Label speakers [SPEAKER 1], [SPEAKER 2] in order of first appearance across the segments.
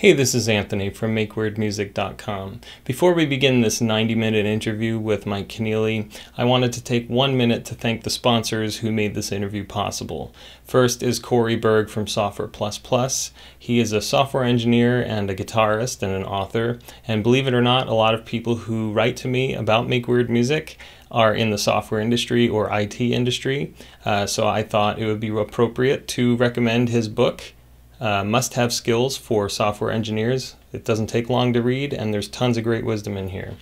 [SPEAKER 1] Hey, this is Anthony from MakeWeirdMusic.com. Before we begin this 90 minute interview with Mike Keneally, I wanted to take one minute to thank the sponsors who made this interview possible. First is Cory Berg from Software Plus Plus. He is a software engineer and a guitarist and an author, and believe it or not, a lot of people who write to me about Make Weird Music are in the software industry or IT industry. Uh, so I thought it would be appropriate to recommend his book uh, must have skills for software engineers. It doesn't take long to read, and there's tons of great wisdom in here.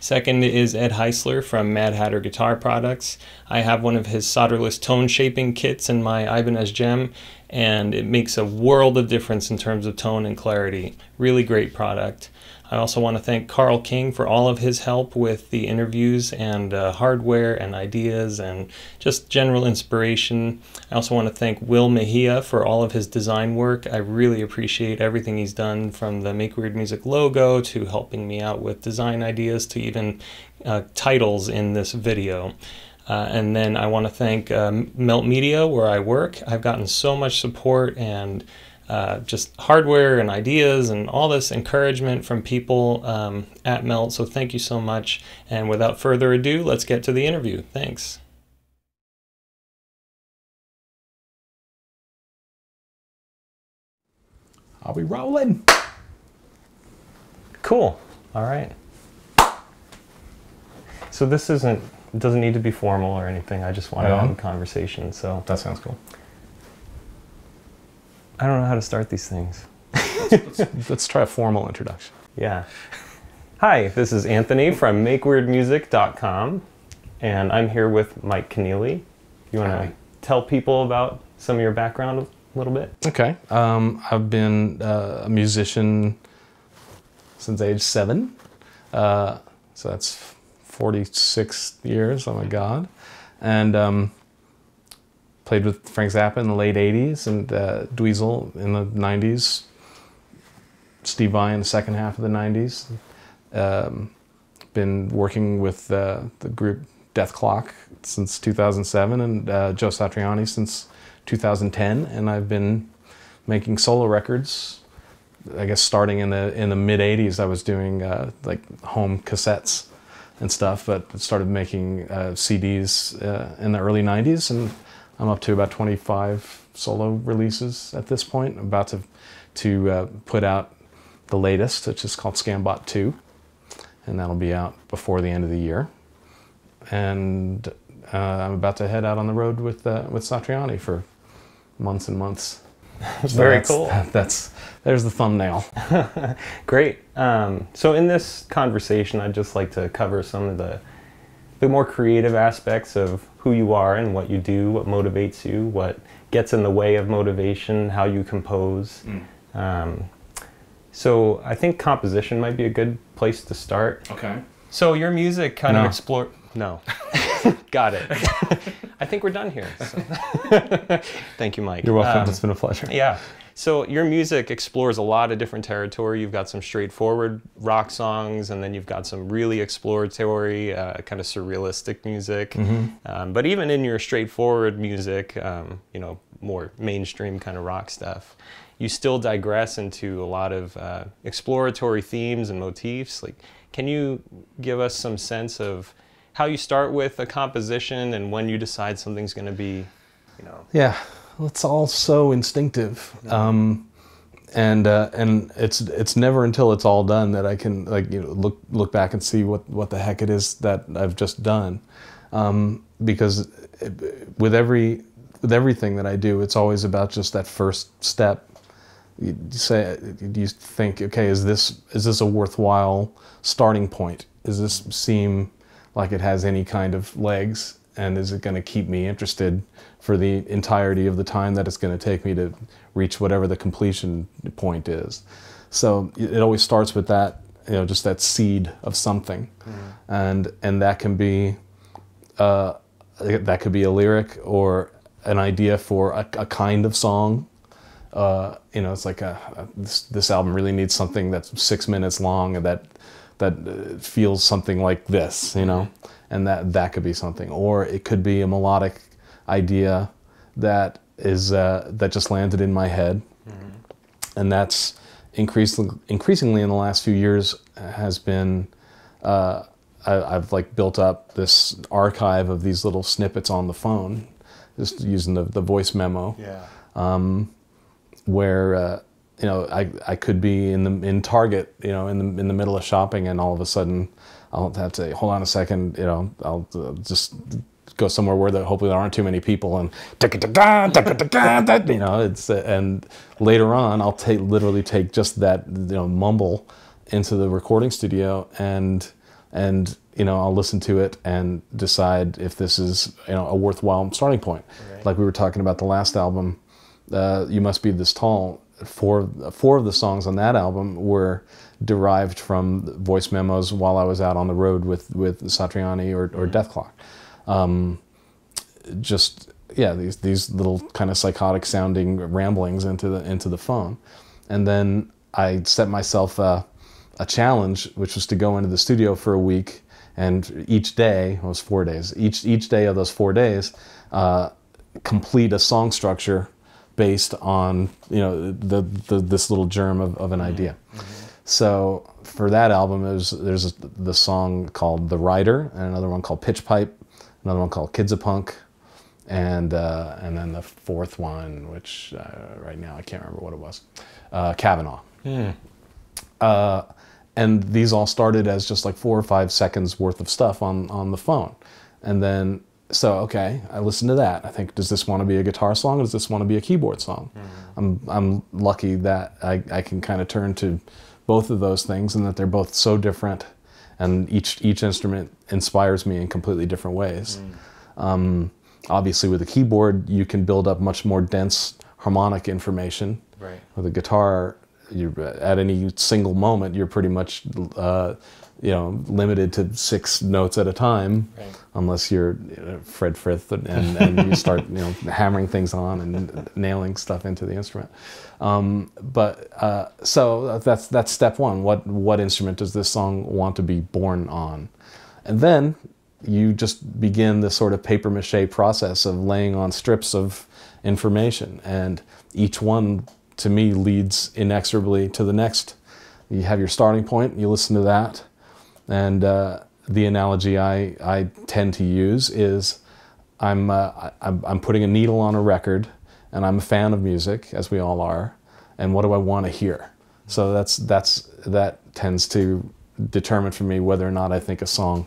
[SPEAKER 1] Second is Ed Heisler from Mad Hatter Guitar Products. I have one of his solderless tone shaping kits in my Ibanez JEM, and it makes a world of difference in terms of tone and clarity. Really great product. I also want to thank Carl King for all of his help with the interviews and uh, hardware and ideas and just general inspiration. I also want to thank Will Mejia for all of his design work. I really appreciate everything he's done from the Make Weird Music logo to helping me out with design ideas to even uh, titles in this video. Uh, and then I want to thank um, meltmedia, where I work. I've gotten so much support and uh, just hardware and ideas and all this encouragement from people um, at Melt. So thank you so much. And without further ado, let's get to the interview. Thanks.
[SPEAKER 2] Are we rolling?
[SPEAKER 1] Cool. All right. So this isn't doesn't need to be formal or anything. I just want to have a conversation. So
[SPEAKER 2] that sounds cool.
[SPEAKER 1] I don't know how to start these things.
[SPEAKER 2] let's, let's, let's, try a formal introduction.
[SPEAKER 1] Yeah. Hi, this is Anthony from MakeWeirdMusic.com, and I'm here with Mike Keneally. You want to tell people about some of your background a little bit?
[SPEAKER 2] Okay. Um, I've been uh, a musician since age seven, uh, so that's 46 years. Oh my God! And um, played with Frank Zappa in the late 80s and uh, Dweezil in the 90s, Steve Vai in the second half of the 90s. Um, been working with uh, the group Dethklok since 2007 and uh, Joe Satriani since 2010, and I've been making solo records. I guess starting in the in the mid 80s, I was doing uh, like home cassettes and stuff, but started making uh, CDs uh, in the early 90s and I'm up to about 25 solo releases at this point. I'm about to, to uh, put out the latest, which is called Scambot 2, and that'll be out before the end of the year. And uh, I'm about to head out on the road with, uh, with Satriani for months and months.
[SPEAKER 1] so Very
[SPEAKER 2] that's,
[SPEAKER 1] cool.
[SPEAKER 2] That, that's there's the thumbnail.
[SPEAKER 1] Great. Um, so in this conversation, I'd just like to cover some of the the more creative aspects of who you are and what you do, what motivates you, what gets in the way of motivation, how you compose. Mm. Um, so I think composition might be a good place to start.
[SPEAKER 2] Okay.
[SPEAKER 1] So your music kind no. of explore. No. Got it. I think we're done here. So. Thank you, Mike.
[SPEAKER 2] You're welcome. Um, it's been a pleasure.
[SPEAKER 1] Yeah. So your music explores a lot of different territory. You've got some straightforward rock songs, and then you've got some really exploratory, uh, kind of surrealistic music. Mm-hmm. Um, but even in your straightforward music, um, you know, more mainstream kind of rock stuff, you still digress into a lot of uh, exploratory themes and motifs. Like, can you give us some sense of how you start with a composition and when you decide something's going to be, you know?
[SPEAKER 2] Yeah it's all so instinctive. Um, and uh, and it's it's never until it's all done that I can like you know look look back and see what what the heck it is that I've just done, um, because it, with every with everything that I do, it's always about just that first step. You say you think, okay, is this is this a worthwhile starting point? Does this seem like it has any kind of legs? and is it going to keep me interested for the entirety of the time that it's going to take me to reach whatever the completion point is. So it always starts with that you know just that seed of something. Mm-hmm. and and that can be uh, that could be a lyric or an idea for a, a kind of song. Uh, you know it's like a, a, this, this album really needs something that's six minutes long and that that uh, feels something like this you know? Mm-hmm. And that that could be something, or it could be a melodic idea that is uh, that just landed in my head, mm-hmm. and that's increasingly, increasingly in the last few years has been uh, I, I've like built up this archive of these little snippets on the phone, just using the, the voice memo
[SPEAKER 1] Yeah.
[SPEAKER 2] where uh, you know I, I could be in the in Target you know in the in the middle of shopping and all of a sudden I'll have to say hold on a second you know I'll uh, just go somewhere where there, hopefully there aren't too many people and you know it's and later on I'll take literally take just that you know mumble into the recording studio and and you know I'll listen to it and decide if this is you know a worthwhile starting point
[SPEAKER 1] Right.
[SPEAKER 2] like we were talking about the last album uh, "You Must Be This Tall." Four four of the songs on that album were derived from voice memos while I was out on the road with with Satriani or, or Dethklok. Um, just yeah, these these little kind of psychotic sounding ramblings into the into the phone, and then I set myself a, a challenge, which was to go into the studio for a week, and each day it was four days. Each each day of those four days, uh, complete a song structure based on you know the, the this little germ of, of an idea. So for that album, there's there's the song called "The Rider" and another one called "Pitch Pipe," another one called "Kidzapunk," and uh, and then the fourth one, which uh, right now I can't remember what it was, uh, "Kavanaugh." Uh, and these all started as just like four or five seconds worth of stuff on on the phone, and then so okay, I listened to that. I think, does this want to be a guitar song? Or does this want to be a keyboard song? I'm I'm lucky that I, I can kind of turn to both of those things, and that they're both so different, and each each instrument inspires me in completely different ways. Um, obviously, with a keyboard, you can build up much more dense harmonic information.
[SPEAKER 1] Right.
[SPEAKER 2] With a guitar, you at any single moment, you're pretty much uh, you know limited to six notes at a time,
[SPEAKER 1] Right.
[SPEAKER 2] unless you're you know, Fred Frith and, and, you start you know hammering things on and nailing stuff into the instrument. Um, but uh, so that's that's step one. What what instrument does this song want to be born on? And then you just begin this sort of paper mache process of laying on strips of information, and each one to me leads inexorably to the next. You have your starting point, you listen to that, and uh, the analogy I, I tend to use is I'm, uh, I'm, I'm putting a needle on a record, and I'm a fan of music, as we all are, and what do I want to hear? So that's, that's, that tends to determine for me whether or not I think a song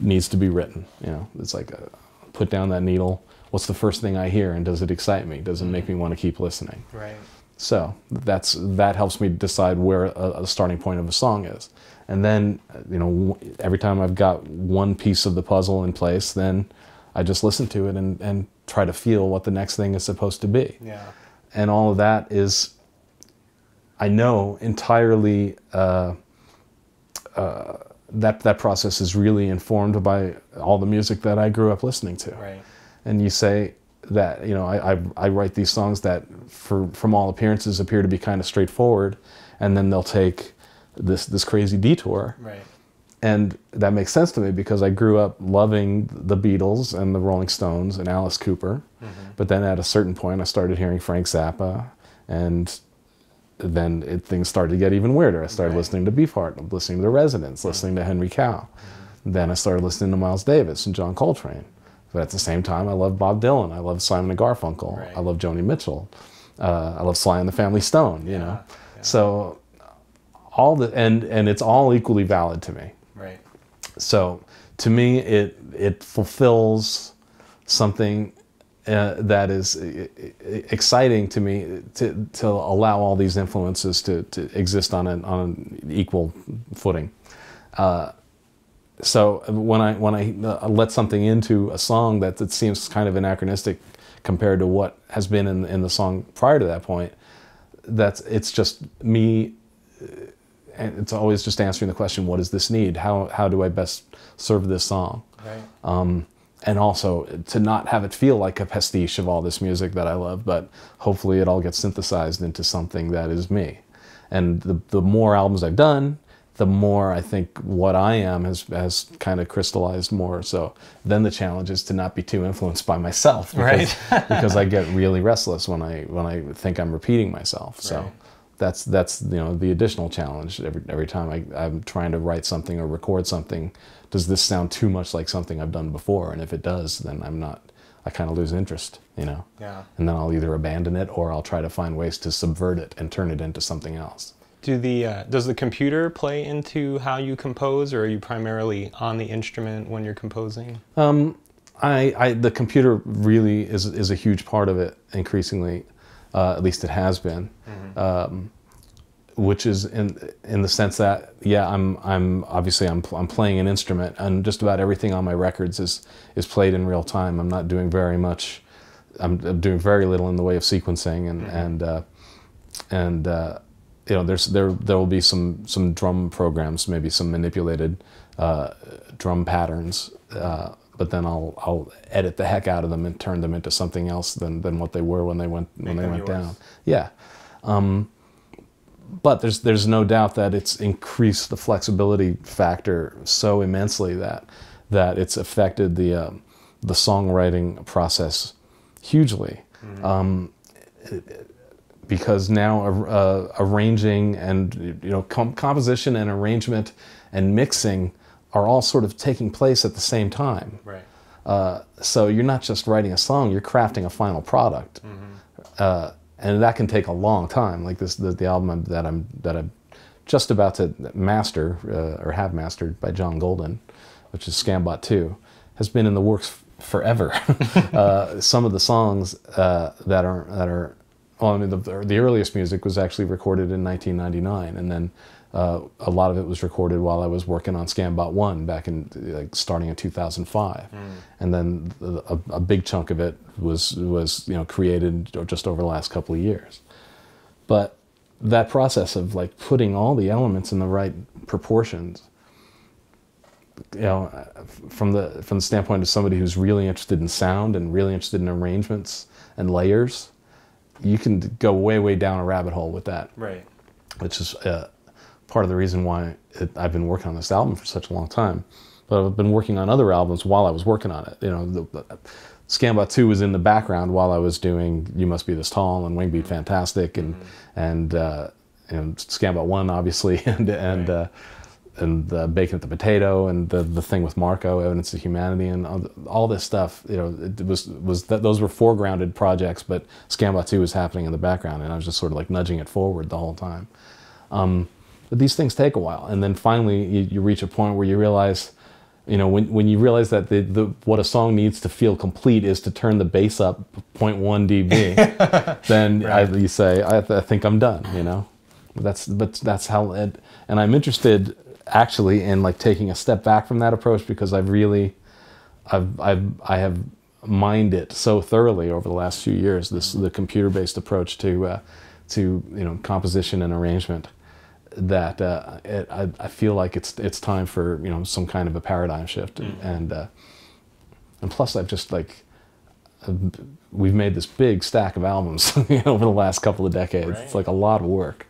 [SPEAKER 2] needs to be written. You know, it's like uh put down that needle. What's the first thing I hear, and does it excite me? Does it make me want to keep listening?
[SPEAKER 1] Right.
[SPEAKER 2] So that's that helps me decide where a, a starting point of a song is, and then you know every time I've got one piece of the puzzle in place, then I just listen to it and, and try to feel what the next thing is supposed to be,
[SPEAKER 1] Yeah.
[SPEAKER 2] and all of that is, I know entirely. Uh, uh, that that process is really informed by all the music that I grew up listening to
[SPEAKER 1] Right.
[SPEAKER 2] and you say that you know I, I, I write these songs that for from all appearances appear to be kind of straightforward and then they'll take this this crazy detour
[SPEAKER 1] Right.
[SPEAKER 2] and that makes sense to me because I grew up loving the Beatles and the Rolling Stones and Alice Cooper but then at a certain point I started hearing Frank Zappa and then it, things started to get even weirder. I started
[SPEAKER 1] Right.
[SPEAKER 2] listening to Beefheart, listening to The Residents, listening to Henry Cow. Then I started listening to Miles Davis and John Coltrane. But at the same time, I love Bob Dylan. I love Simon and Garfunkel.
[SPEAKER 1] Right.
[SPEAKER 2] I love Joni Mitchell. Uh, I love Sly and the Family Stone. You know,
[SPEAKER 1] yeah.
[SPEAKER 2] so all the and and it's all equally valid to me.
[SPEAKER 1] Right.
[SPEAKER 2] So to me, it it fulfills something uh, that is uh, exciting to me to, to allow all these influences to, to exist on an on an equal footing. Uh, so when I when I uh, let something into a song that, that seems kind of anachronistic compared to what has been in in the song prior to that point, that's it's just me and it's always just answering the question what does this need? How how do i best serve this song?
[SPEAKER 1] Right.
[SPEAKER 2] um, and also to not have it feel like a pastiche of all this music that i love but hopefully it all gets synthesized into something that is me. And the, the more albums i've done the more i think what i am has, has kind of crystallized more. So then the challenge is to not be too influenced by myself because, because i get really restless when i when i think i'm repeating myself. So
[SPEAKER 1] Right.
[SPEAKER 2] That's that's you know the additional challenge every every time I, I'm trying to write something or record something. Does this sound too much like something I've done before? And if it does, then I'm not. I kind of lose interest, you know.
[SPEAKER 1] Yeah.
[SPEAKER 2] And then I'll either abandon it or I'll try to find ways to subvert it and turn it into something else.
[SPEAKER 1] Do the uh, does the computer play into how you compose, or are you primarily on the instrument when you're composing?
[SPEAKER 2] Um, I, I the computer really is is a huge part of it increasingly. Uh, at least it has been. Um, which is in in the sense that yeah I'm I'm obviously I'm I'm playing an instrument and just about everything on my records is is played in real time. I'm not doing very much. I'm, I'm doing very little in the way of sequencing and and uh, and uh, you know there's there there will be some some drum programs maybe some manipulated uh, drum patterns. Uh, but then I'll I'll edit the heck out of them and turn them into something else than, than what they were when they went when
[SPEAKER 1] Make
[SPEAKER 2] they went
[SPEAKER 1] yours.
[SPEAKER 2] down. Yeah. Um, but there's there's no doubt that it's increased the flexibility factor so immensely that that it's affected the um, the songwriting process hugely. Um, it- because now uh, uh, arranging and you know com- composition and arrangement and mixing are all sort of taking place at the same time.
[SPEAKER 1] Right.
[SPEAKER 2] Uh, so you're not just writing a song; you're crafting a final product, uh, and that can take a long time. Like this, the, the album that I'm that I'm just about to master uh, or have mastered by John Golden, which is Scambot Two, has been in the works f- forever. uh, some of the songs uh, that are that are well, I mean, the, the earliest music was actually recorded in 1999, and then uh, a lot of it was recorded while I was working on Scambot One back in like starting in 2005, and then a, a big chunk of it was was you know created just over the last couple of years. But that process of like putting all the elements in the right proportions, you know, from the from the standpoint of somebody who's really interested in sound and really interested in arrangements and layers, you can go way way down a rabbit hole with that
[SPEAKER 1] Right.
[SPEAKER 2] which is uh, part of the reason why it, I've been working on this album for such a long time. But I've been working on other albums while I was working on it. You know, the, the, Scambot 2 was in the background while I was doing You Must Be This Tall and Wingbeat Fantastic and and uh, and Scambot 1 obviously and and uh, and the Bakin' at the Potato and the the thing with Marco Evidence of Humanity and all, all this stuff. You know, it was was that those were foregrounded projects, but Scambot 2 was happening in the background, and I was just sort of like nudging it forward the whole time. But these things take a while, and then finally you, you reach a point where you realize, you know, when, when you realize that the, the what a song needs to feel complete is to turn the bass up 0.1 dB, then I, you say, I, I think I'm done. You know, that's but that's how it. And I'm interested actually in like taking a step back from that approach because I've really, I've I've I have mined it so thoroughly over the last few years. This the computer based approach to uh, to you know composition and arrangement that uh, it, I, I feel like it's it's time for you know some kind of a paradigm shift and and, uh, and plus I've just like we've made this big stack of albums over the last couple of decades. It's like a lot of work,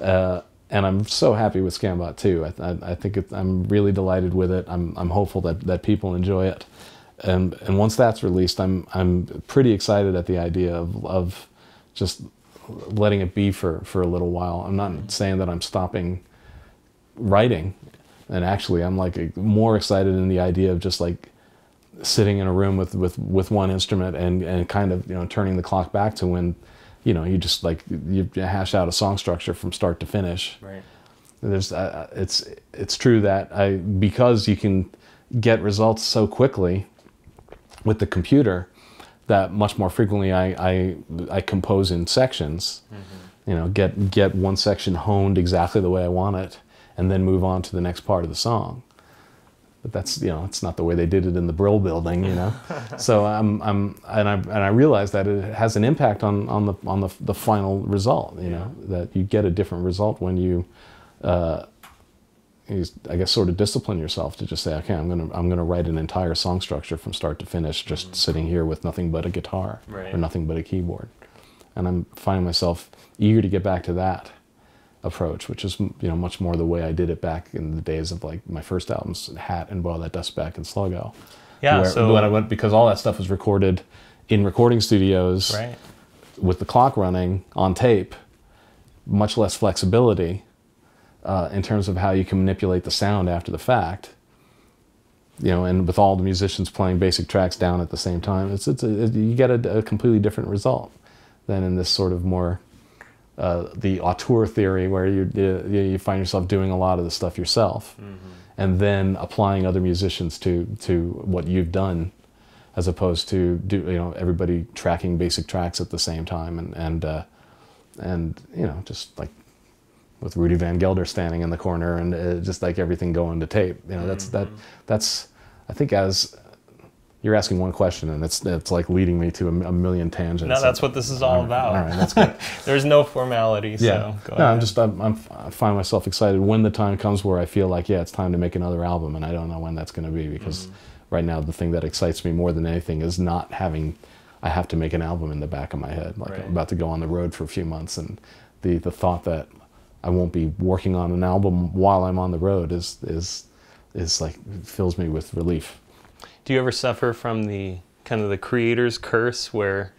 [SPEAKER 2] uh, and I'm so happy with Scambot 2. I, I, I think it, I'm really delighted with it. I'm I'm hopeful that, that people enjoy it, and and once that's released, I'm I'm pretty excited at the idea of of just letting it be for, for a little while. I'm not saying that I'm stopping writing, and actually, I'm like more excited in the idea of just like sitting in a room with, with, with one instrument and, and kind of you know turning the clock back to when you know you just like you hash out a song structure from start to finish.
[SPEAKER 1] Right.
[SPEAKER 2] There's uh, it's it's true that I because you can get results so quickly with the computer that much more frequently I I, I compose in sections. You know, get get one section honed exactly the way I want it, and then move on to the next part of the song. But that's you know it's not the way they did it in the Brill Building, you know. so I'm I'm and I and I realize that it has an impact on on the on the the final result. You know that you get a different result when you uh, you, I guess sort of discipline yourself to just say, okay, I'm gonna I'm gonna write an entire song structure from start to finish, just mm. sitting here with nothing but a guitar
[SPEAKER 1] Right.
[SPEAKER 2] or nothing but a keyboard, and I'm finding myself eager to get back to that approach, which is you know much more the way I did it back in the days of like my first albums, Hat and Boil That Dust Speck and Sluggo.
[SPEAKER 1] Yeah,
[SPEAKER 2] where,
[SPEAKER 1] so-
[SPEAKER 2] when I went because all that stuff was recorded in recording studios
[SPEAKER 1] Right.
[SPEAKER 2] with the clock running on tape much less flexibility uh, in terms of how you can manipulate the sound after the fact. You know, and with all the musicians playing basic tracks down at the same time, it's it's a, it, you get a, a, completely different result than in this sort of more uh, the auteur theory where you, you you find yourself doing a lot of the stuff yourself, mm-hmm. and then applying other musicians to to what you've done, as opposed to do you know everybody tracking basic tracks at the same time and and uh, and you know just like with Rudy Van Gelder standing in the corner and uh, just like everything going to tape. You know, that's mm-hmm. that that's I think as you're asking one question and it's it's like leading me to a, a million tangents.
[SPEAKER 1] No, that's what this is all, all about. All right, that's good. There's no formality. So
[SPEAKER 2] yeah. no, ahead. I'm just I'm, I'm, i find myself excited when the time comes where I feel like yeah, it's time to make another album, and I don't know when that's going to be because mm-hmm. right now the thing that excites me more than anything is not having. I have to make an album in the back of my head. Like right. I'm about to go on the road for a few months, and the the thought that I won't be working on an album while I'm on the road is is is like fills me with relief.
[SPEAKER 1] Do you ever suffer from the kind of the creator's curse where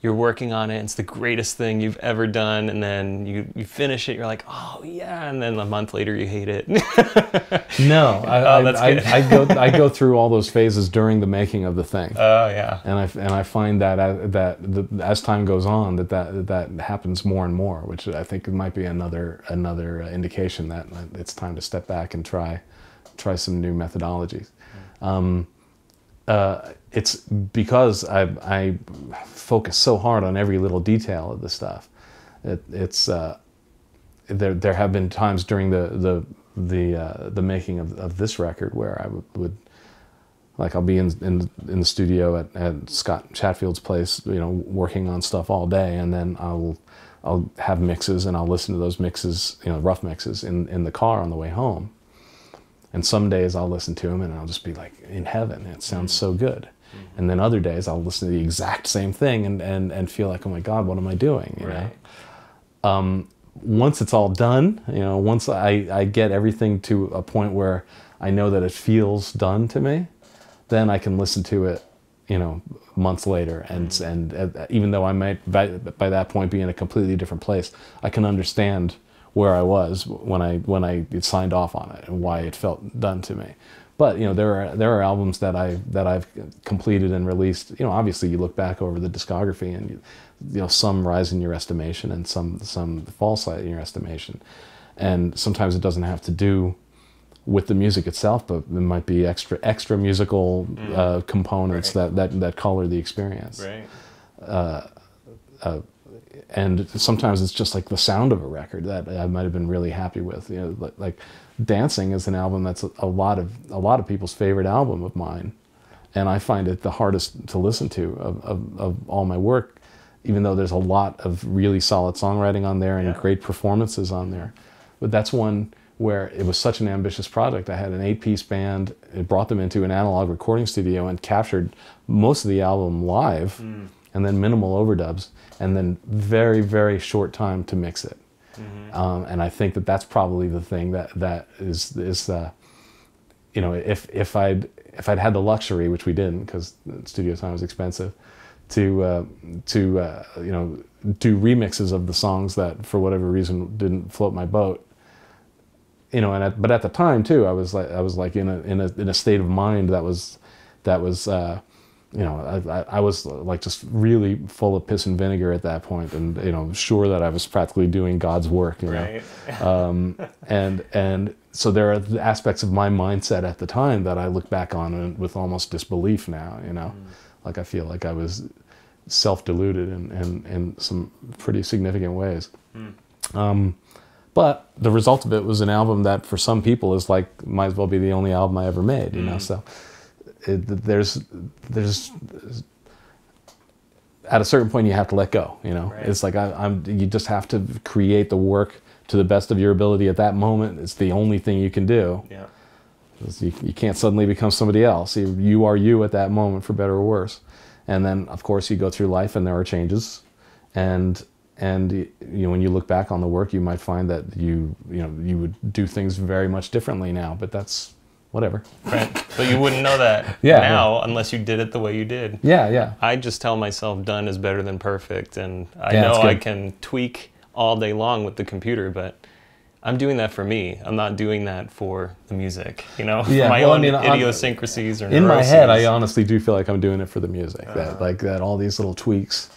[SPEAKER 1] you're working on it, it's the greatest thing you've ever done, and then you, you finish it, you're like, oh yeah, and then a month later you hate it.
[SPEAKER 2] no, I, oh, I, I, I, go I go through all those phases during the making of the thing.
[SPEAKER 1] Oh yeah,
[SPEAKER 2] and I and I find that as, that the, as time goes on that, that that happens more and more, which I think might be another another indication that it's time to step back and try try some new methodologies. Mm. Um, uh, it's because I, I focus so hard on every little detail of the stuff. It, it's uh, there. There have been times during the the the uh, the making of, of this record where I would, like I'll be in in, in the studio at, at Scott Chatfield's place, you know, working on stuff all day, and then I'll I'll have mixes and I'll listen to those mixes, you know, rough mixes in in the car on the way home. And some days I'll listen to them and I'll just be like in heaven. It sounds so good. Mm-hmm. And then other days I'll listen to the exact same thing and, and, and feel like, oh my God, what am I doing? You right. know? Um, once it's all done, you know, once I, I get everything to a point where I know that it feels done to me, then I can listen to it, you know, months later. And, mm-hmm. and uh, even though I might by, by that point be in a completely different place, I can understand where I was when I when I signed off on it and why it felt done to me. But you know there are there are albums that I that I've completed and released. You know, obviously you look back over the discography and you, you know some rise in your estimation and some some fall slightly in your estimation, and sometimes it doesn't have to do with the music itself, but it might be extra extra musical mm. uh, components right. that, that that color the experience.
[SPEAKER 1] Right.
[SPEAKER 2] Uh, uh, and sometimes it's just like the sound of a record that I might have been really happy with. You know, like Dancing is an album that's a, lot of a lot of people's favorite album of mine, and I find it the hardest to listen to of, of, of all my work, even though there's a lot of really solid songwriting on there and yeah. great performances on there. But that's one where it was such an ambitious project. I had an eight-piece band. It brought them into an analog recording studio and captured most of the album live. Mm and then minimal overdubs, and then very very short time to mix it. Mm-hmm. Um, and I think that that's probably the thing that that is is uh, you know if if I'd if I'd had the luxury, which we didn't because studio time was expensive, to uh, to uh, you know do remixes of the songs that for whatever reason didn't float my boat. You know, and at, but at the time too, I was like I was like in a in a in a state of mind that was that was uh, you know, I, I, was like just really full of piss and vinegar at that point, and you know, sure that I was practically doing God's work, you know, right. um, and and so there are aspects of my mindset at the time that I look back on with almost disbelief now, you know, mm. like I feel like I was self-deluded in in, in some pretty significant ways. Mm. Um, but the result of it was an album that, for some people, is like might as well be the only album I ever made, you mm. know. So it, there's there's at a certain point you have to let go. You know, right. it's like I, am You just have to create the work to the best of your ability at that moment. It's the only thing you can do.
[SPEAKER 1] Yeah.
[SPEAKER 2] You, you can't suddenly become somebody else. You, you are you at that moment, for better or worse. And then, of course, you go through life, and there are changes. And and you know, when you look back on the work, you might find that you you know you would do things very much differently now. But that's whatever.
[SPEAKER 1] Right. But you wouldn't know that yeah, now yeah. unless you did it the way you did.
[SPEAKER 2] Yeah, yeah.
[SPEAKER 1] I just tell myself done is better than perfect, and I yeah, know I can tweak all day long with the computer, but I'm doing that for me. I'm not doing that for the music, you know,
[SPEAKER 2] Yeah,
[SPEAKER 1] my
[SPEAKER 2] well, I
[SPEAKER 1] own
[SPEAKER 2] mean, I'm-
[SPEAKER 1] idiosyncrasies or
[SPEAKER 2] in my head, I honestly do feel like I'm doing it for the music.
[SPEAKER 1] Uh-huh.
[SPEAKER 2] that like that all these little tweaks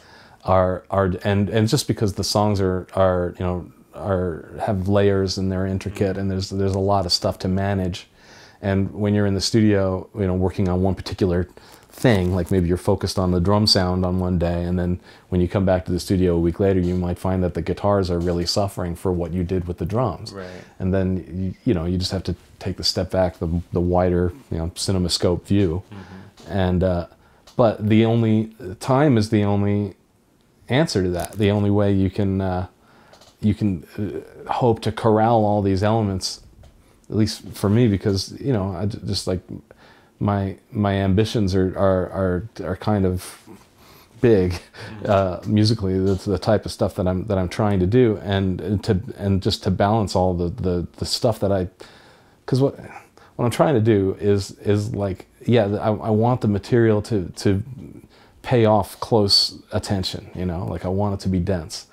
[SPEAKER 2] are are and and just because the songs are are you know are have layers and they're intricate and there's there's a lot of stuff to manage. And when you're in the studio, you know, working on one particular thing, like maybe you're focused on the drum sound on one day, and then when you come back to the studio a week later, you might find that the guitars are really suffering for what you did with the drums.
[SPEAKER 1] Right.
[SPEAKER 2] and then you, you know you just have to take the step back the, the wider you know cinemascope view. And uh, but the only time is the only answer to that. The only way you can uh, you can uh, hope to corral all these elements at least for me because you know I just like my my ambitions are are are, are kind of big uh, musically. That's the type of stuff that I'm that I'm trying to do, and, and to and just to balance all the the, the stuff that I, because what what I'm trying to do is is like yeah I, I want the material to to pay off close attention. You know, like I want it to be dense,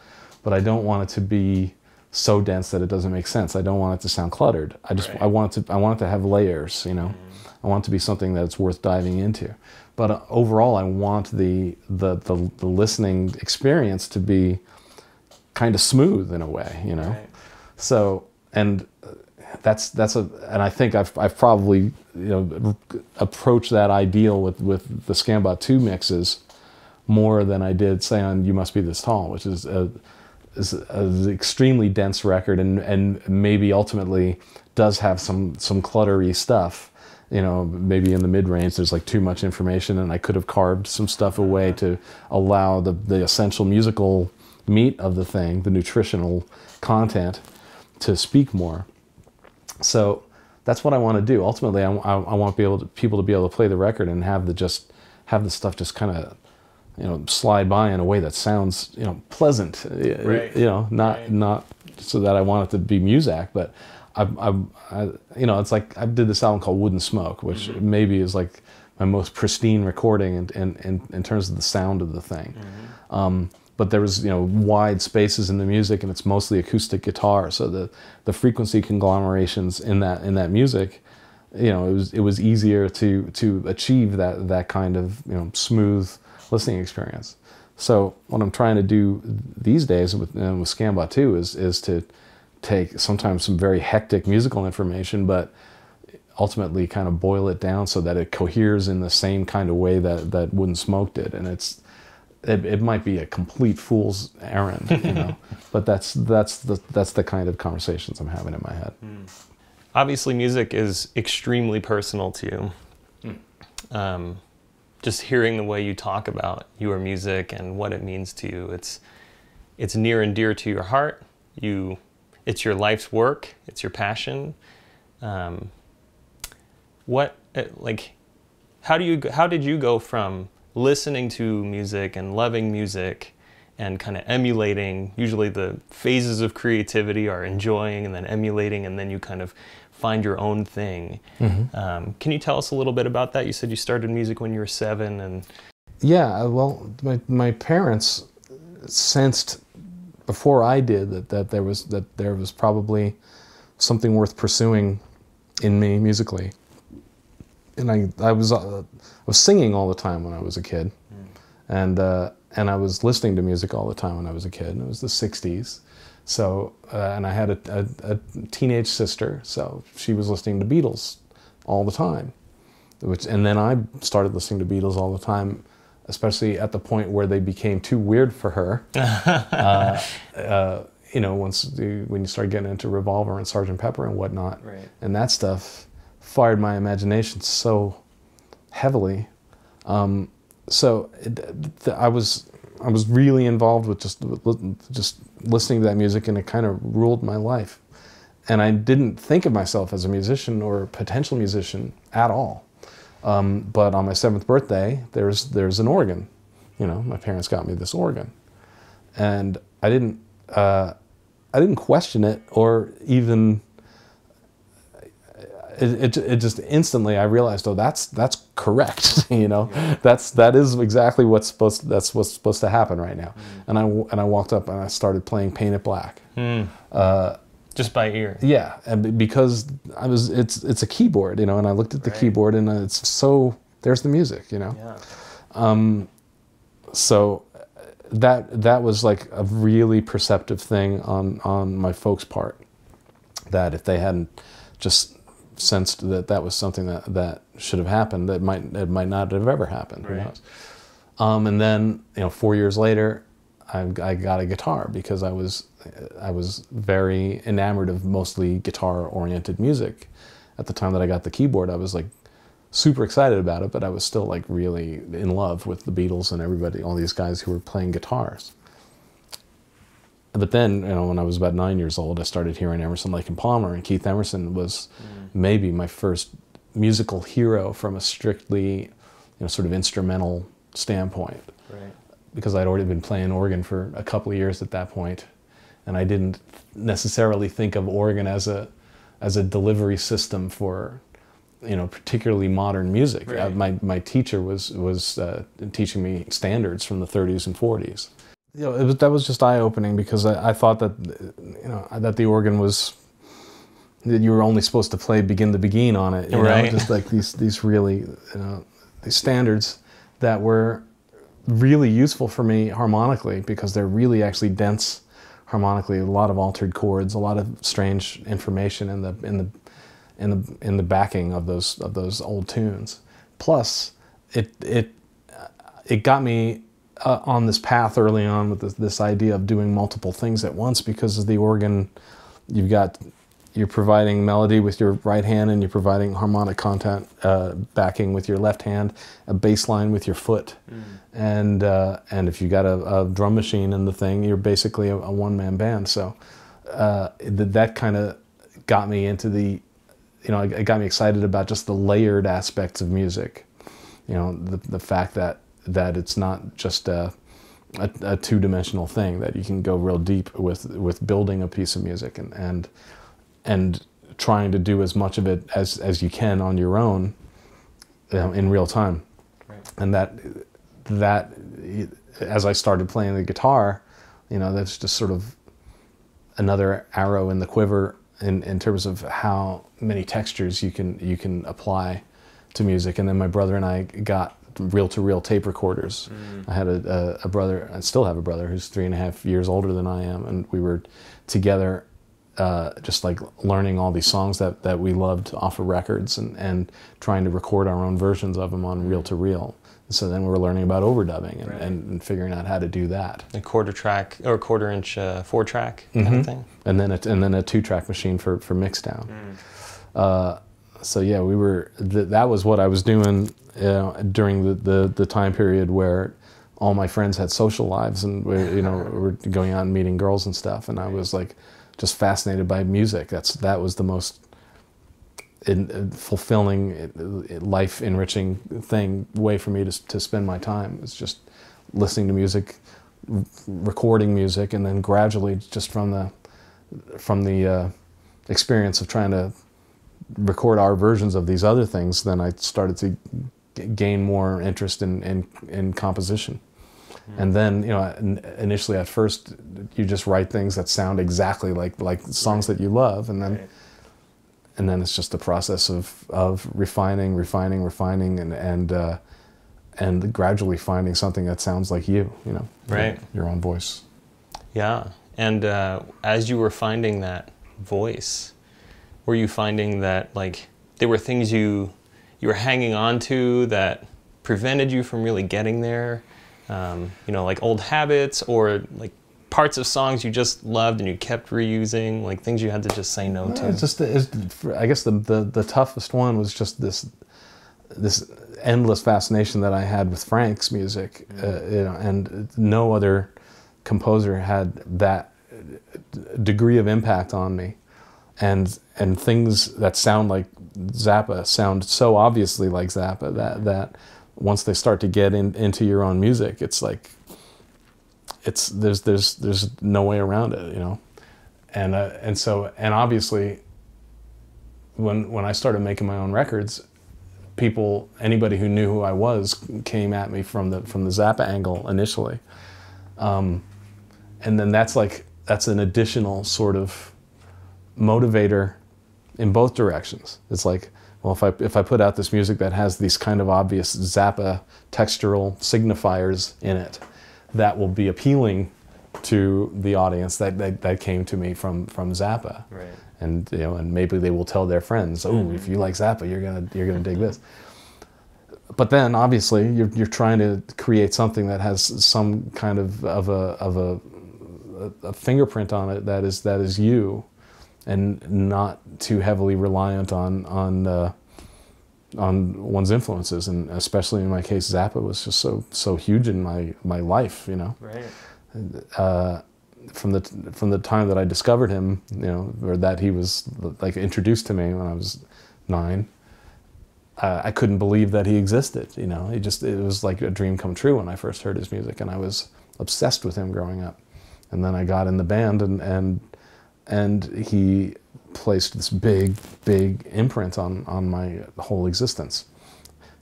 [SPEAKER 2] but I don't want it to be so dense that it doesn't make sense. I don't want it to sound cluttered. I just
[SPEAKER 1] Right.
[SPEAKER 2] I want it to I want it to have layers. You know, I want it to be something that's worth diving into. But uh, overall, I want the, the the the listening experience to be kind of smooth in a way. You know,
[SPEAKER 1] Right.
[SPEAKER 2] so and uh, that's that's a and I think I've I've probably you know approached that ideal with with the Scambot two mixes more than I did say on You Must Be This Tall, which is a is an extremely dense record and and maybe ultimately does have some some cluttery stuff. You know, maybe in the mid range there's like too much information, and I could have carved some stuff away mm-hmm. to allow the the essential musical meat of the thing, the nutritional content, to speak more. So that's what I want to do. Ultimately, I, I, I want to be able to, people to be able to play the record and have the just have the stuff just kind of you know slide by in a way that sounds you know pleasant.
[SPEAKER 1] Right.
[SPEAKER 2] You know, not
[SPEAKER 1] Right.
[SPEAKER 2] not so that I want it to be Muzak, but I, I, I you know it's like I did this album called Wooden Smoke, which maybe is like my most pristine recording in, in, in, in terms of the sound of the thing. Um, but there was you know wide spaces in the music, and it's mostly acoustic guitar. So the the frequency conglomerations in that in that music, you know, it was it was easier to to achieve that that kind of you know smooth listening experience. So what I'm trying to do these days with uh, with Scambot 2 is is to take sometimes some very hectic musical information, but ultimately kind of boil it down so that it coheres in the same kind of way that that Wooden Smoke did, and it's it, it might be a complete fool's errand, you know, but that's that's the that's the kind of conversations I'm having in my head.
[SPEAKER 1] Obviously, music is extremely personal to you.
[SPEAKER 2] Hmm.
[SPEAKER 1] Um, just hearing the way you talk about your music and what it means to you, it's it's near and dear to your heart. You, it's your life's work. It's your passion. Um, what uh, like, how do you how did you go from listening to music and loving music and kind of emulating usually the phases of creativity are enjoying and then emulating and then you kind of find your own thing. Um, can you tell us a little bit about that? You said you started music when you were seven and
[SPEAKER 2] Yeah, uh, well, my my parents sensed before I did that, that there was that there was probably something worth pursuing in me musically, and I I was uh, I was singing all the time when I was a kid, and uh, and I was listening to music all the time when I was a kid. And it was the '60s, so uh, and I had a, a, a teenage sister, so she was listening to Beatles all the time which and then I started listening to Beatles all the time, especially at the point where they became too weird for her. uh, uh, you know, once the, when you start getting into Revolver and Sergeant Pepper and whatnot,
[SPEAKER 1] Right.
[SPEAKER 2] and that stuff fired my imagination so heavily. Um, so it, I was I was really involved with just just listening to that music, and it kind of ruled my life. And I didn't think of myself as a musician or a potential musician at all. Um, but on my seventh birthday, there's there's an organ. You know, my parents got me this organ, and I didn't uh, I didn't question it or even it, it, it just instantly I realized, oh, that's that's correct. you know, yeah. that's that is exactly what's supposed to, that's what's supposed to happen right now. Mm. And I and I walked up and I started playing Paint It Black. Mm.
[SPEAKER 1] Uh, just by ear.
[SPEAKER 2] Yeah, and because I was it's it's a keyboard, you know, and I looked at the right. keyboard and it's so there's the music, you know. Yeah. Um, so that that was like a really perceptive thing on on my folks' part. That if they hadn't just sensed that that was something that that should have happened, that might it might not have ever happened. Right. Who knows? Um, and then you know, four years later, I, I got a guitar because I was I was very enamored of mostly guitar-oriented music. At the time that I got the keyboard, I was like super excited about it, but I was still like really in love with the Beatles and everybody, all these guys who were playing guitars. But then, you know, when I was about nine years old, I started hearing Emerson, Lake and Palmer, and Keith Emerson was mm. Maybe my first musical hero from a strictly, you know, sort of instrumental standpoint. Right. Because I'd already been playing organ for a couple of years at that point, and I didn't necessarily think of organ as a as a delivery system for you know particularly modern music. Right. Uh, my my teacher was was uh, teaching me standards from the 30s and 40s. You know, was, that was just eye opening because I, I, thought that you know that the organ was that you were only supposed to play Begin the Beguine on it. You right. Know? Just like these these really you know these standards that were really useful for me harmonically because they're really actually dense harmonically. A lot of altered chords, a lot of strange information in the in the in the in the backing of those of those old tunes. Plus, it it it got me uh, on this path early on with this, this idea of doing multiple things at once because of the organ. You've got you're providing melody with your right hand and you're providing harmonic content uh, backing with your left hand, a bass line with your foot, mm. and uh, and if you got a, a, drum machine in the thing, you're basically a, a one man band. So uh, that kind of got me into the you know, it got me excited about just the layered aspects of music. You know, the, the fact that, that it's not just a, a, a two-dimensional thing, that you can go real deep with, with building a piece of music and, and, and trying to do as much of it as, as you can on your own you know, in real time. Right. And that, that, as I started playing the guitar, you know, that's just sort of another arrow in the quiver in, in terms of how many textures you can you can apply to music. And then my brother and I got reel-to-reel tape recorders. Mm. I had a, a, a, brother, I still have a brother who's three and a half years older than I am, and we were together uh, just like learning all these songs that, that we loved off of records and, and trying to record our own versions of them on reel-to-reel. So then we were learning about overdubbing and, right. and, and, figuring out how to do that.
[SPEAKER 1] A quarter track or quarter inch uh, four track kind mm-hmm. of thing.
[SPEAKER 2] And then a, and then a two track machine for for mixdown. Mm. Uh, so yeah, we were th- that was what I was doing you know, during the, the, the time period where all my friends had social lives and we, you know were going out and meeting girls and stuff, and I was like just fascinated by music. That's that was the most in, uh, fulfilling, uh, uh, life enriching thing way for me to to spend my time. It's just listening to music, recording music, and then gradually just from the from the uh, experience of trying to record our versions of these other things, then I started to gain more interest in in, in composition. Mm. And then, you know, initially at first, you just write things that sound exactly like like songs right. that you love, and then. Right and then it's just a process of, of refining, refining, refining, and and uh, and gradually finding something that sounds like you, you know,
[SPEAKER 1] right,
[SPEAKER 2] your own voice.
[SPEAKER 1] Yeah, and uh, as you were finding that voice, were you finding that like there were things you you were hanging on to that prevented you from really getting there? Um, you know, like old habits or like parts of songs you just loved and you kept reusing, like things you had to just say no, to?
[SPEAKER 2] It's just, it's, I guess the, the, the toughest one was just this this endless fascination that I had with Frank's music, mm. uh, you know, and no other composer had that degree of impact on me, and and things that sound like Zappa sound so obviously like Zappa that that once they start to get in, into your own music, it's like it's there's there's there's no way around it, you know, and uh, and so and obviously when when I started making my own records, people, anybody who knew who I was, came at me from the from the Zappa angle initially, um, and then that's like that's an additional sort of motivator in both directions. It's like, well, if I if I put out this music that has these kind of obvious Zappa textural signifiers in it, that will be appealing to the audience that, that, that came to me from from Zappa.
[SPEAKER 1] Right.
[SPEAKER 2] And you know, and maybe they will tell their friends, "Oh, if you like Zappa, you're gonna you're gonna dig this." But then, obviously, you're you're trying to create something that has some kind of of a of a, a fingerprint on it that is that is you, and not too heavily reliant on on uh, on one's influences. And especially in my case, Zappa was just so so huge in my my life. You know
[SPEAKER 1] Right.
[SPEAKER 2] uh, from the from the time that I discovered him, you know, or that he was like introduced to me when I was nine, uh, I couldn't believe that he existed. You know, it just it was like a dream come true when I first heard his music, and I was obsessed with him growing up. And then I got in the band, and and and he placed this big big imprint on on my whole existence.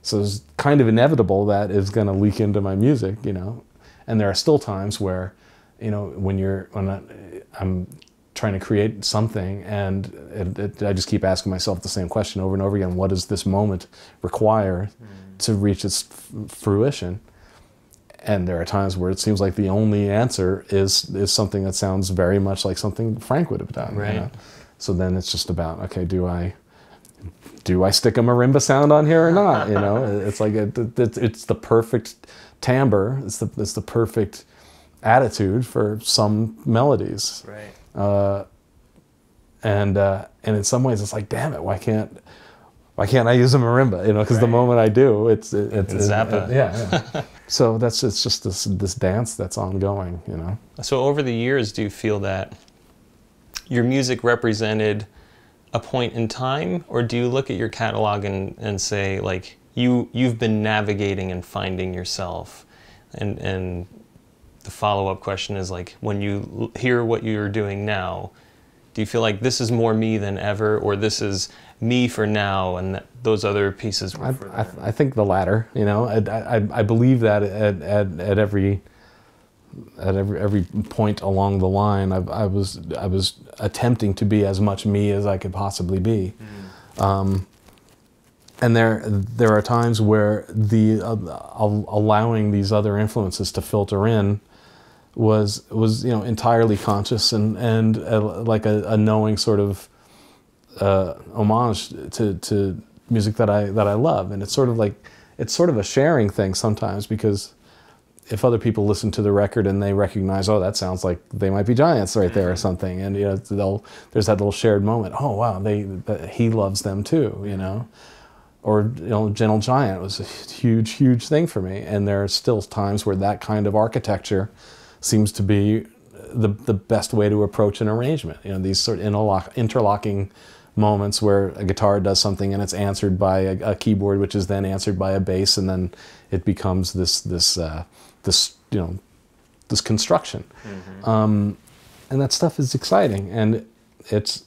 [SPEAKER 2] So it's kind of inevitable that is going to leak into my music, you know. And there are still times where, you know, when you're when I, I'm trying to create something, and it, it, I just keep asking myself the same question over and over again: What does this moment require hmm. to reach its f- fruition? And there are times where it seems like the only answer is is something that sounds very much like something Frank would have done. you
[SPEAKER 1] Right.
[SPEAKER 2] know? So then it's just about okay, do I do I stick a marimba sound on here or not? You know, it's like it, it's the perfect timbre. It's the it's the perfect attitude for some melodies,
[SPEAKER 1] Right.
[SPEAKER 2] uh, and uh, and in some ways it's like, damn it, why can't why can't I use a marimba? You know, because the moment I do, it's it, it's
[SPEAKER 1] It's Zappa.
[SPEAKER 2] yeah. yeah. so that's it's just this this dance that's ongoing. You know.
[SPEAKER 1] So over the years, do you feel that your music represented a point in time, or do you look at your catalog and, and say like you you've been navigating and finding yourself, and and the follow up question is like when you hear what you're doing now, do you feel like this is more me than ever, or this is me for now, and those other pieces were
[SPEAKER 2] I, I. I think the latter. You know, I, I, I believe that at, at, at every at every every point along the line, I, I was I was attempting to be as much me as I could possibly be. Um, and there there are times where the uh, allowing these other influences to filter in was was you know entirely conscious and and uh, like a, a knowing sort of uh, homage to, to music that I that I love, and it's sort of like it's sort of a sharing thing sometimes because if other people listen to the record and they recognize, oh, that sounds like they might be giants right there or something, and you know they'll there's that little shared moment. Oh wow, they he loves them too, you know. Or you know, Gentle Giant was a huge, huge thing for me, and there are still times where that kind of architecture seems to be the the best way to approach an arrangement. You know, these sort of interlock, interlocking moments where a guitar does something and it's answered by a, a keyboard, which is then answered by a bass, and then it becomes this this uh, this you know this construction. Um, and that stuff is exciting, and it's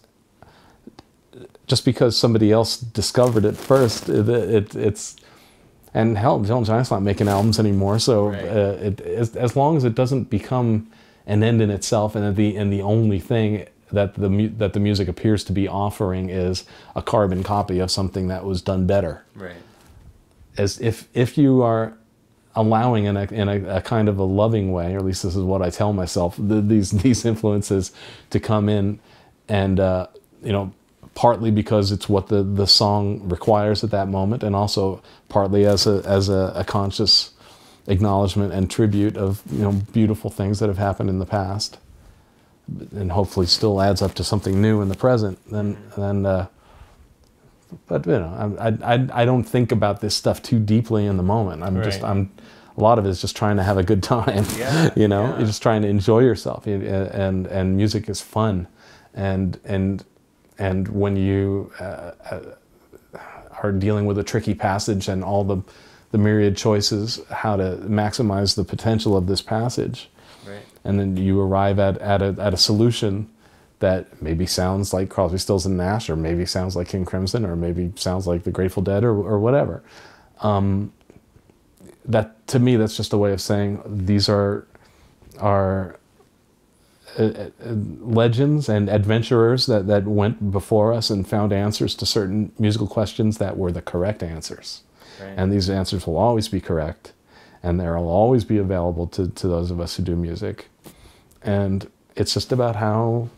[SPEAKER 2] just because somebody else discovered it first. It, it, it's and hell, Gentle Giant's not making albums anymore, so
[SPEAKER 1] Right.
[SPEAKER 2] uh, it, as, as long as it doesn't become an end in itself, and the and the only thing that the that the music appears to be offering is a carbon copy of something that was done better.
[SPEAKER 1] Right.
[SPEAKER 2] As if if you are allowing in a in a, a kind of a loving way, or at least this is what I tell myself, the, these these influences to come in, and uh, you know, partly because it's what the the song requires at that moment, and also partly as a as a, a conscious acknowledgement and tribute of you know beautiful things that have happened in the past, and hopefully still adds up to something new in the present. Then then. Uh, but you know, I, I, I- don't think about this stuff too deeply in the moment. I'm just, I'm, a lot of it is just trying to have a good time.
[SPEAKER 1] Yeah,
[SPEAKER 2] you know,
[SPEAKER 1] yeah.
[SPEAKER 2] you're just trying to enjoy yourself, and and, and music is fun, and and and when you uh, uh, are dealing with a tricky passage and all the the myriad choices how to maximize the potential of this passage
[SPEAKER 1] Right.
[SPEAKER 2] And then you arrive at, at, a, at a solution that maybe sounds like Crosby, Stills and Nash, or maybe sounds like King Crimson, or maybe sounds like the Grateful Dead, or or whatever. Um, that to me, that's just a way of saying these are are uh, uh, legends and adventurers that, that went before us and found answers to certain musical questions that were the correct answers. Right. And these answers will always be correct, and they'll always be available to, to those of us who do music. And it's just about how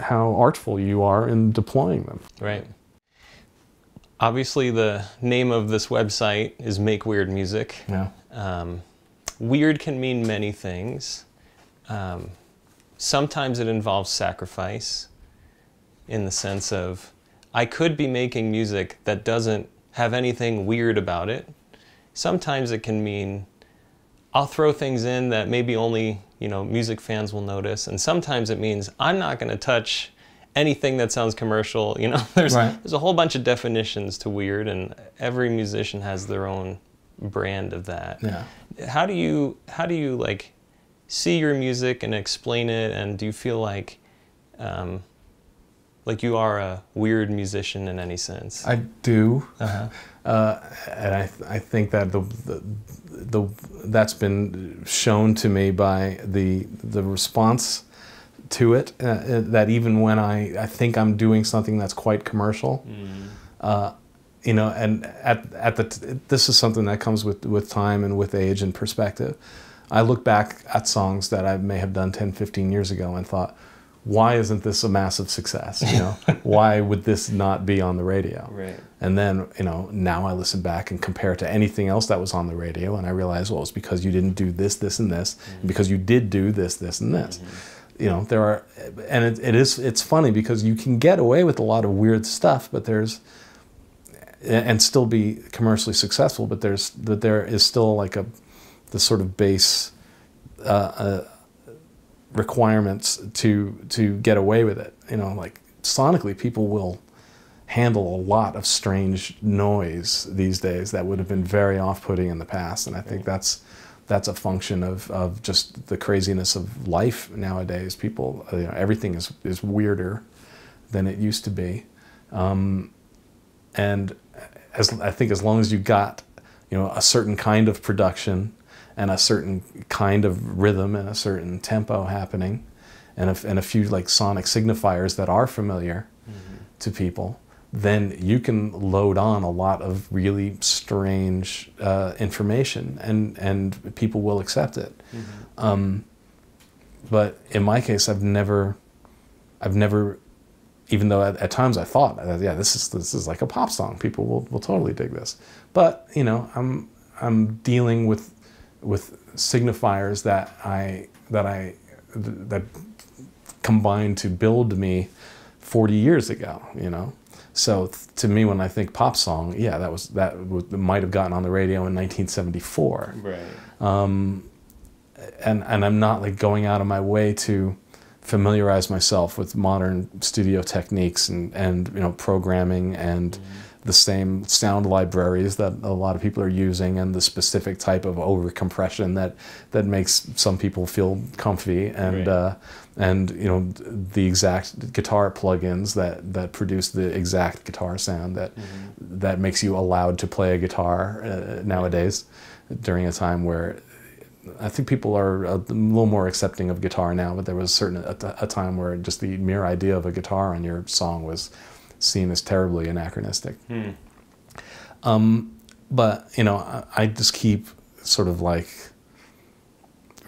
[SPEAKER 2] how artful you are in deploying them.
[SPEAKER 1] Right. Obviously, the name of this website is Make Weird Music.
[SPEAKER 2] Yeah.
[SPEAKER 1] Um, weird can mean many things. Um, sometimes it involves sacrifice in the sense of I could be making music that doesn't have anything weird about it. Sometimes it can mean I'll throw things in that maybe only, you know, music fans will notice. And sometimes it means I'm not going to touch anything that sounds commercial. You know, there's right. there's a whole bunch of definitions to weird, and every musician has their own brand of that.
[SPEAKER 2] Yeah.
[SPEAKER 1] How do you how do you like see your music and explain it? And do you feel like um, like you are a weird musician in any sense?
[SPEAKER 2] I do, uh-huh. uh, and I I think that the, the the that's been shown to me by the the response to it. Uh, uh, that even when I I think I'm doing something that's quite commercial. Mm. Uh, you know, and at at the this is something that comes with with time and with age and perspective. I look back at songs that I may have done 10, 15 years ago and thought, why isn't this a massive success? You know, why would this not be on the radio?
[SPEAKER 1] Right.
[SPEAKER 2] And then, you know, now I listen back and compare it to anything else that was on the radio, and I realize, well, it's because you didn't do this, this, and this, mm-hmm. and because you did do this, this, and this. Mm-hmm. You know, there are, and it, it is, it's funny because you can get away with a lot of weird stuff, but there's, and still be commercially successful, but there's that there is still like a the sort of base uh, uh, requirements to to get away with it. You know, like sonically, people will handle a lot of strange noise these days that would have been very off-putting in the past, and I think that's that's a function of, of just the craziness of life nowadays. People, you know, everything is is weirder than it used to be, um, and as I think as long as you got you know a certain kind of production and a certain kind of rhythm and a certain tempo happening and a, and a few like sonic signifiers that are familiar mm-hmm. to people then you can load on a lot of really strange uh, information and and people will accept it mm-hmm. um, but in my case I've never I've never even though at, at, times I thought, yeah, this is this is like a pop song. People will, will totally dig this. But you know, I'm I'm dealing with with signifiers that I that I that combined to build me 40 years ago. You know, so to me, when I think pop song, yeah, that was that might have gotten on the radio in 1974.
[SPEAKER 1] Right.
[SPEAKER 2] Um, and and I'm not like going out of my way to familiarize myself with modern studio techniques and, and you know programming and mm-hmm. The same sound libraries that a lot of people are using and the specific type of over compression that that makes some people feel comfy and right. uh, and you know the exact guitar plugins that that produce the exact guitar sound that mm-hmm. that makes you allowed to play a guitar uh, nowadays during a time where I think people are a little more accepting of guitar now, but there was certain a, a, time where just the mere idea of a guitar on your song was seen as terribly anachronistic. Hmm. Um, but you know, I, I, just keep sort of like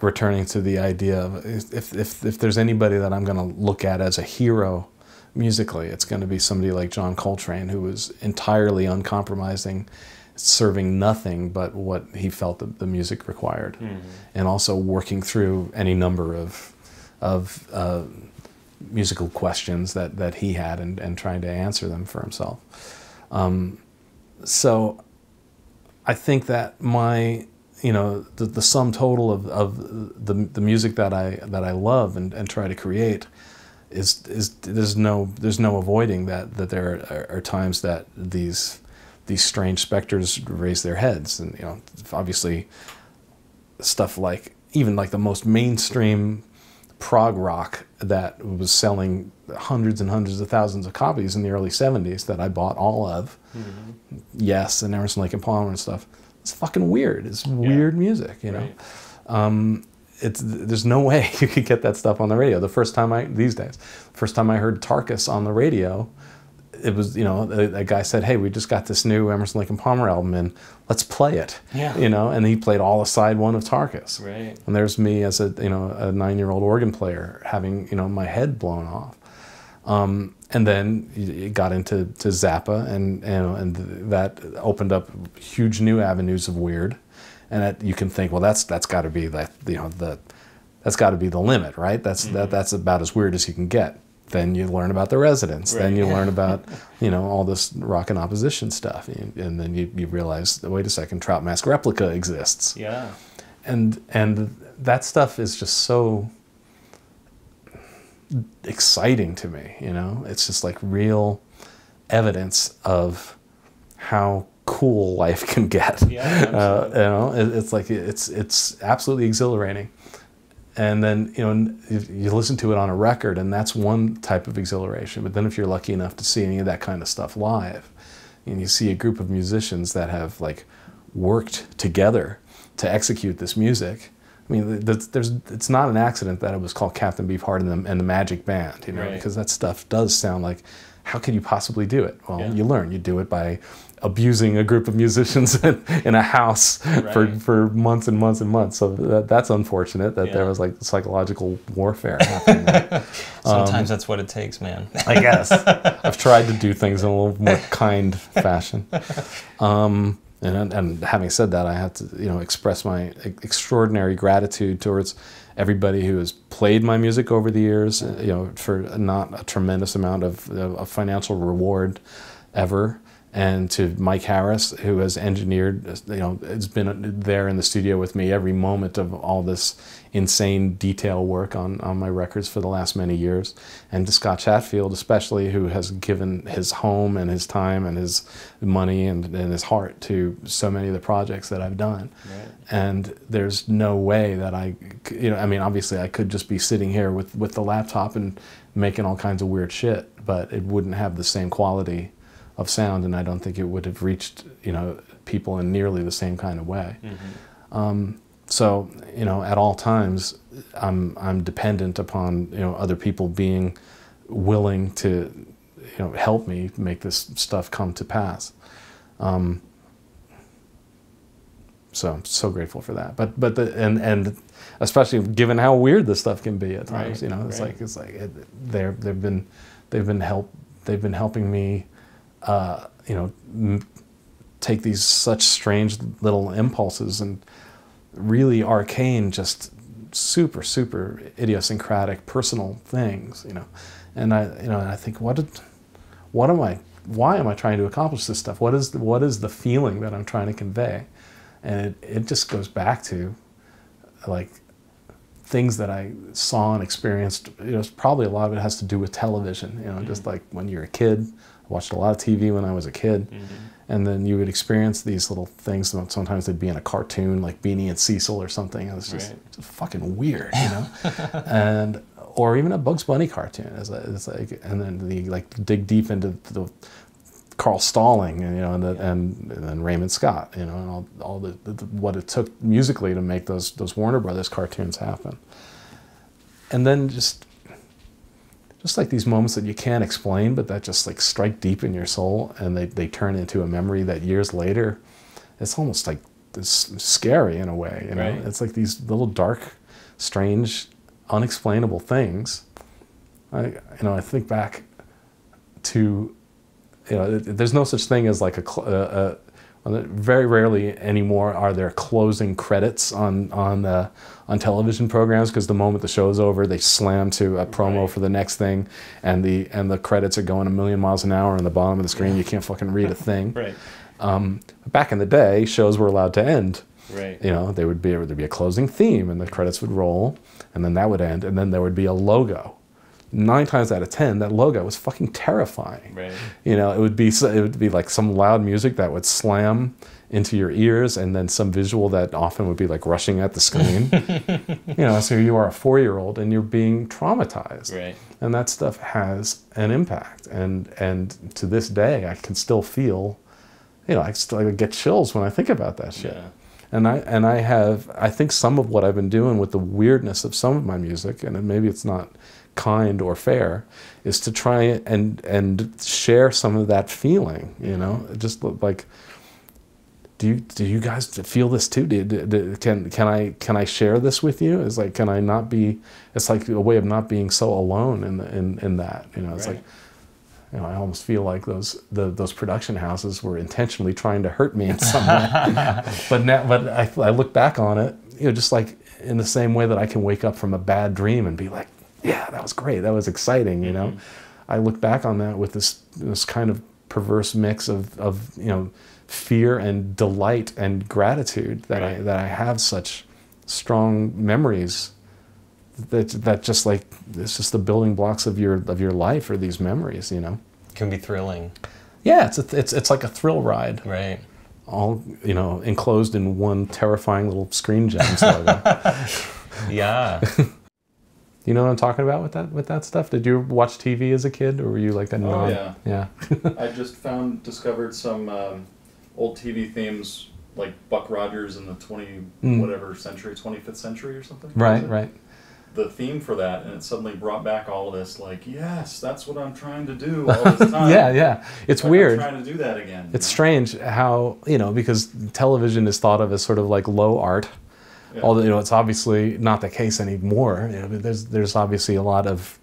[SPEAKER 2] returning to the idea of if if if there's anybody that I'm going to look at as a hero musically, it's going to be somebody like John Coltrane, who was entirely uncompromising serving nothing but what he felt that the music required, mm-hmm. and also working through any number of of uh, musical questions that, that he had and, and trying to answer them for himself. Um, so I think that my you know the, the sum total of, of the, the music that I that I love and, and try to create is is there's no there's no avoiding that that there are, are times that these these strange specters raise their heads. And, you know, obviously stuff like, even like the most mainstream prog rock that was selling hundreds and hundreds of thousands of copies in the early 70s that I bought all of. Mm-hmm. Yes, and Emerson Lake and Palmer and stuff. It's fucking weird. It's weird yeah. music, you know. Right. Um, it's there's no way you could get that stuff on the radio. The first time I these days, first time I heard Tarkus on the radio, it was you know a, a, guy said, "Hey, we just got this new Emerson Lake and Palmer album, and let's play it."
[SPEAKER 1] Yeah.
[SPEAKER 2] You know, and he played all of side one of Tarkus.
[SPEAKER 1] Right.
[SPEAKER 2] And there's me as a you know a nine year old organ player having you know my head blown off. Um, and then it got into to Zappa, and know, and that opened up huge new avenues of weird. And it, you can think, well, that's that's got to be that you know the that's got to be the limit, right? That's mm-hmm. that that's about as weird as you can get then you learn about the residents. Right. Then you learn about, you know, all this Rock in Opposition stuff. And then you, you realize, wait a second, Trout Mask Replica exists.
[SPEAKER 1] Yeah.
[SPEAKER 2] And, and that stuff is just so exciting to me, you know? It's just like real evidence of how cool life can get.
[SPEAKER 1] Yeah,
[SPEAKER 2] uh, you know, it, it's like, it's, it's absolutely exhilarating and then you know you listen to it on a record and that's one type of exhilaration but then if you're lucky enough to see any of that kind of stuff live and you see a group of musicians that have like worked together to execute this music I mean, there's, it's not an accident that it was called Captain Beefheart and the, and the Magic Band, you know, right. because that stuff does sound like, how can you possibly do it? Well, yeah. you learn. You do it by abusing a group of musicians in, a house right. for, for months and months and months. So that, that's unfortunate that yeah. there was like psychological warfare happening.
[SPEAKER 1] Sometimes um, that's what it takes, man.
[SPEAKER 2] I guess. I've tried to do things in a little more kind fashion. Um, and, and having said that, I have to you know express my extraordinary gratitude towards everybody who has played my music over the years. You know, for not a tremendous amount of, of financial reward ever and to Mike Harris, who has engineered, you know, has been there in the studio with me every moment of all this insane detail work on, on my records for the last many years, and to Scott Chatfield, especially, who has given his home and his time and his money and, and his heart to so many of the projects that I've done. Right. And there's no way that I, you know, I mean, obviously I could just be sitting here with, with the laptop and making all kinds of weird shit, but it wouldn't have the same quality of sound, and I don't think it would have reached you know people in nearly the same kind of way. Mm-hmm. Um, so you know, at all times, I'm I'm dependent upon you know other people being willing to you know help me make this stuff come to pass. Um, so I'm so grateful for that. But but the and and especially given how weird this stuff can be at times, right, you know, it's right. like it's like it, they're they've been they've been help they've been helping me uh, you know, m- take these such strange little impulses and really arcane, just super, super idiosyncratic personal things, you know. And I, you know, and I think, what did, what am I, why am I trying to accomplish this stuff? What is, what is the feeling that I'm trying to convey? And it, it just goes back to, like, things that I saw and experienced. You know, probably a lot of it has to do with television. You know, mm-hmm. just like when you're a kid, watched a lot of TV when I was a kid. Mm-hmm. And then you would experience these little things. Sometimes they'd be in a cartoon like Beany and Cecil or something. It was just, right. just fucking weird, you know? and or even a Bugs Bunny cartoon. It's, it's like, and then the like dig deep into the Carl Stalling, and you know, and, the, yeah. and, and then Raymond Scott, you know, and all, all the, the, what it took musically to make those those Warner Brothers cartoons happen. And then just just like these moments that you can't explain, but that just like strike deep in your soul and they, they turn into a memory that years later, it's almost like it's scary in a way, you know? Right. It's like these little dark, strange, unexplainable things. I, you know, I think back to, you know, there's no such thing as like a, a, very rarely anymore are there closing credits on on uh, on television programs because the moment the show's over, they slam to a promo right. for the next thing, and the and the credits are going a million miles an hour on the bottom of the screen. You can't fucking read a thing.
[SPEAKER 1] right.
[SPEAKER 2] Um, back in the day, shows were allowed to end.
[SPEAKER 1] Right.
[SPEAKER 2] You know, there would be there'd be a closing theme, and the credits would roll, and then that would end, and then there would be a logo nine times out of ten, that logo was fucking terrifying.
[SPEAKER 1] Right.
[SPEAKER 2] You know, it would be it would be like some loud music that would slam into your ears and then some visual that often would be like rushing at the screen. you know, so you are a four year old and you're being traumatized.
[SPEAKER 1] Right.
[SPEAKER 2] And that stuff has an impact. And and to this day I can still feel, you know, I still I get chills when I think about that shit.
[SPEAKER 1] Yeah.
[SPEAKER 2] And I and I have I think some of what I've been doing with the weirdness of some of my music, and maybe it's not kind or fair, is to try and and share some of that feeling. You know, just like do you do you guys feel this too? Do, do, can can I can I share this with you? It's like can I not be? It's like a way of not being so alone in the, in in that. You know, it's
[SPEAKER 1] Right.
[SPEAKER 2] like you know I almost feel like those the, those production houses were intentionally trying to hurt me in some way. but now, but I, I look back on it, you know, just like in the same way that I can wake up from a bad dream and be like, yeah, that was great, that was exciting. You know, mm-hmm. I look back on that with this this kind of perverse mix of of you know fear and delight and gratitude that I that I have such strong memories that that just like it's just the building blocks of your of your life are these memories you know
[SPEAKER 1] Can be thrilling.
[SPEAKER 2] yeah it's a, it's it's like a thrill ride
[SPEAKER 1] Right.
[SPEAKER 2] all you know enclosed in one terrifying little screen gems
[SPEAKER 1] Yeah.
[SPEAKER 2] You know what i'm talking about with that with that stuff did you watch tv as a kid or were you like a non
[SPEAKER 3] yeah.
[SPEAKER 2] yeah
[SPEAKER 3] I just found discovered some um, old TV themes like Buck Rogers in the twenty
[SPEAKER 2] Mm.
[SPEAKER 3] whatever century, twenty fifth century or something.
[SPEAKER 2] right right
[SPEAKER 3] The theme for that, and it suddenly brought back all of this. Like, yes, that's what I'm trying to do all this time.
[SPEAKER 2] yeah yeah it's
[SPEAKER 3] Like, I'm
[SPEAKER 2] weird
[SPEAKER 3] trying to do that again.
[SPEAKER 2] It's
[SPEAKER 3] know?
[SPEAKER 2] strange how you know because television is thought of as sort of like low art.
[SPEAKER 3] Yeah.
[SPEAKER 2] Although you know it's obviously not the case anymore. You know, there's there's obviously a lot of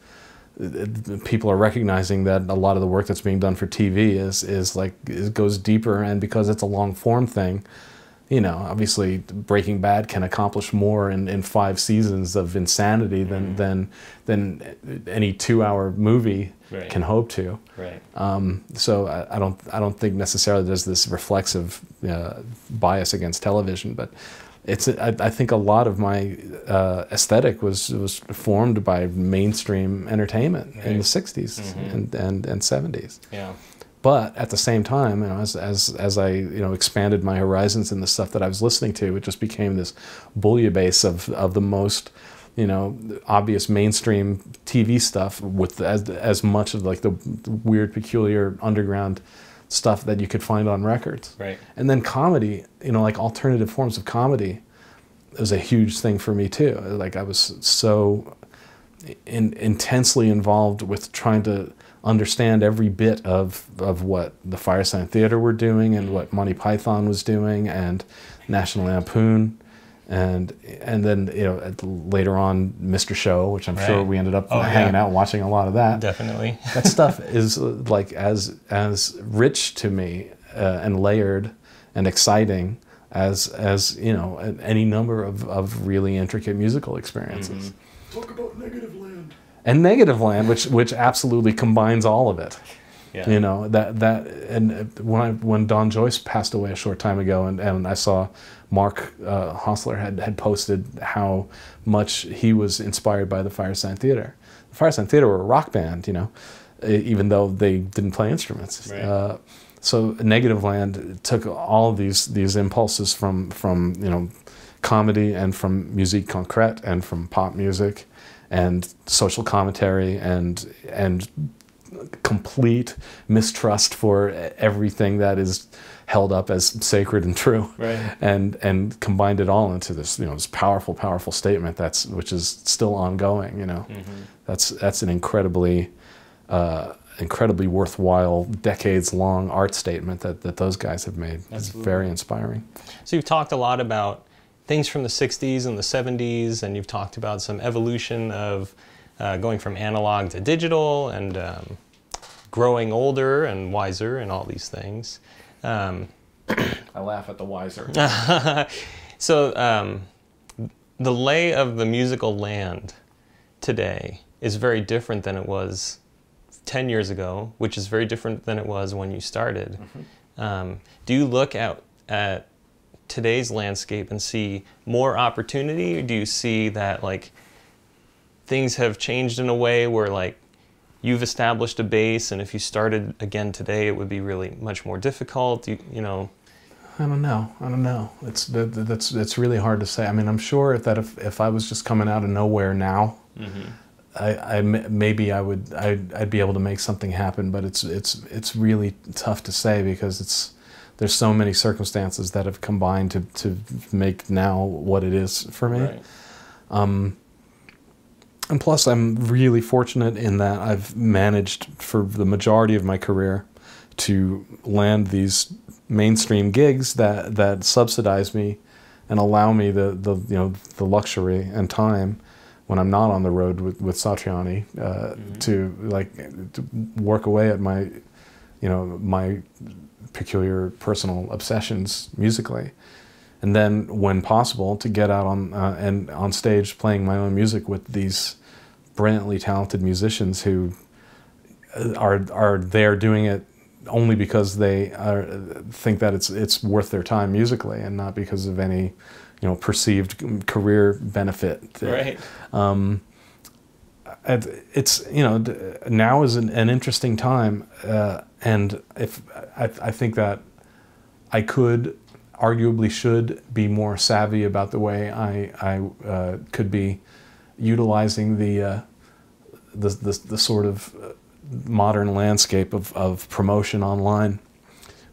[SPEAKER 2] people are recognizing that a lot of the work that's being done for TV is is like is, goes deeper, and because it's a long form thing, you know, obviously Breaking Bad can accomplish more in, in five seasons of insanity than than than any two hour movie
[SPEAKER 1] Right.
[SPEAKER 2] can hope to.
[SPEAKER 1] Right.
[SPEAKER 2] Um, so I, I don't I don't think necessarily there's this reflexive uh, bias against television, but it's I, I think a lot of my uh, aesthetic was was formed by mainstream entertainment in the
[SPEAKER 1] Right.
[SPEAKER 2] '60s
[SPEAKER 1] Mhm.
[SPEAKER 2] and, and and '70s.
[SPEAKER 1] Yeah.
[SPEAKER 2] But at the same time, you know, as, as as I you know expanded my horizons in the stuff that I was listening to, it just became this bouillabaisse of of the most you know obvious mainstream TV stuff with as as much of like the weird, peculiar underground stuff that you could find on records.
[SPEAKER 1] Right.
[SPEAKER 2] And then comedy, you know, like alternative forms of comedy, was a huge thing for me too. Like I was so in, intensely involved with trying to understand every bit of of what the Firesign Theater were doing and mm-hmm. what Monty Python was doing and National Lampoon. And and then you know at- later on Mr. Show, which I'm sure we ended up
[SPEAKER 1] Oh,
[SPEAKER 2] hanging
[SPEAKER 1] yeah.
[SPEAKER 2] out watching a lot of that
[SPEAKER 1] Definitely.
[SPEAKER 2] that stuff is like as as rich to me uh, and layered and exciting as as you know any number of, of really intricate musical experiences
[SPEAKER 3] Talk about Negativland.
[SPEAKER 2] and Negativland which which absolutely combines all of it
[SPEAKER 1] Yeah.
[SPEAKER 2] you know that that and uh, when I, when Don Joyce passed away a short time ago, and, and I saw Mark uh, Hosler had had posted how much he was inspired by the Firesign Theater. The Firesign Theater were a rock band, you know, even though they didn't play instruments.
[SPEAKER 1] Right.
[SPEAKER 2] Uh, so Negativland took all of these these impulses from from you know comedy and from musique concrète and from pop music and social commentary and and complete mistrust for everything that is held up as sacred and true
[SPEAKER 1] Right.
[SPEAKER 2] and and combined it all into this you know this powerful powerful statement that's which is still ongoing you know
[SPEAKER 1] Mm-hmm.
[SPEAKER 2] that's that's an incredibly uh, incredibly worthwhile decades long art statement that, that those guys have made it's very inspiring
[SPEAKER 1] So you've talked a lot about things from the 60s and the 70s, and you've talked about some evolution of uh, going from analog to digital and um, growing older and wiser and all these things. Um,
[SPEAKER 2] I laugh at the wiser.
[SPEAKER 1] So um, the lay of the musical land today is very different than it was 10 years ago, which is very different than it was when you started. Um, do you look at, at today's landscape and see more opportunity, or do you see that like things have changed in a way where like you've established a base, and if you started again today, it would be really much more difficult? You, you know,
[SPEAKER 2] I don't know. I don't know. It's that, that's it's really hard to say. I mean, I'm sure that if, if I was just coming out of nowhere now,
[SPEAKER 1] Mm-hmm.
[SPEAKER 2] I, I maybe I would I'd, I'd be able to make something happen. But it's it's it's really tough to say because it's there's so many circumstances that have combined to to make now what it is for me.
[SPEAKER 1] Right.
[SPEAKER 2] Um, and plus, I'm really fortunate in that I've managed for the majority of my career to land these mainstream gigs that, that subsidize me and allow me the, the you know the luxury and time when I'm not on the road with, with Satriani uh, to like to work away at my you know my peculiar personal obsessions musically. And then when possible to get out on uh, and on stage playing my own music with these brilliantly talented musicians who uh, are are there doing it only because they are, think that it's it's worth their time musically and not because of any you know perceived career benefit
[SPEAKER 1] Right.
[SPEAKER 2] um, it's you know now is an, an interesting time, uh, and if I, I think that I could arguably should be more savvy about the way I I uh, could be utilizing the uh, the, the the sort of uh, modern landscape of, of promotion online.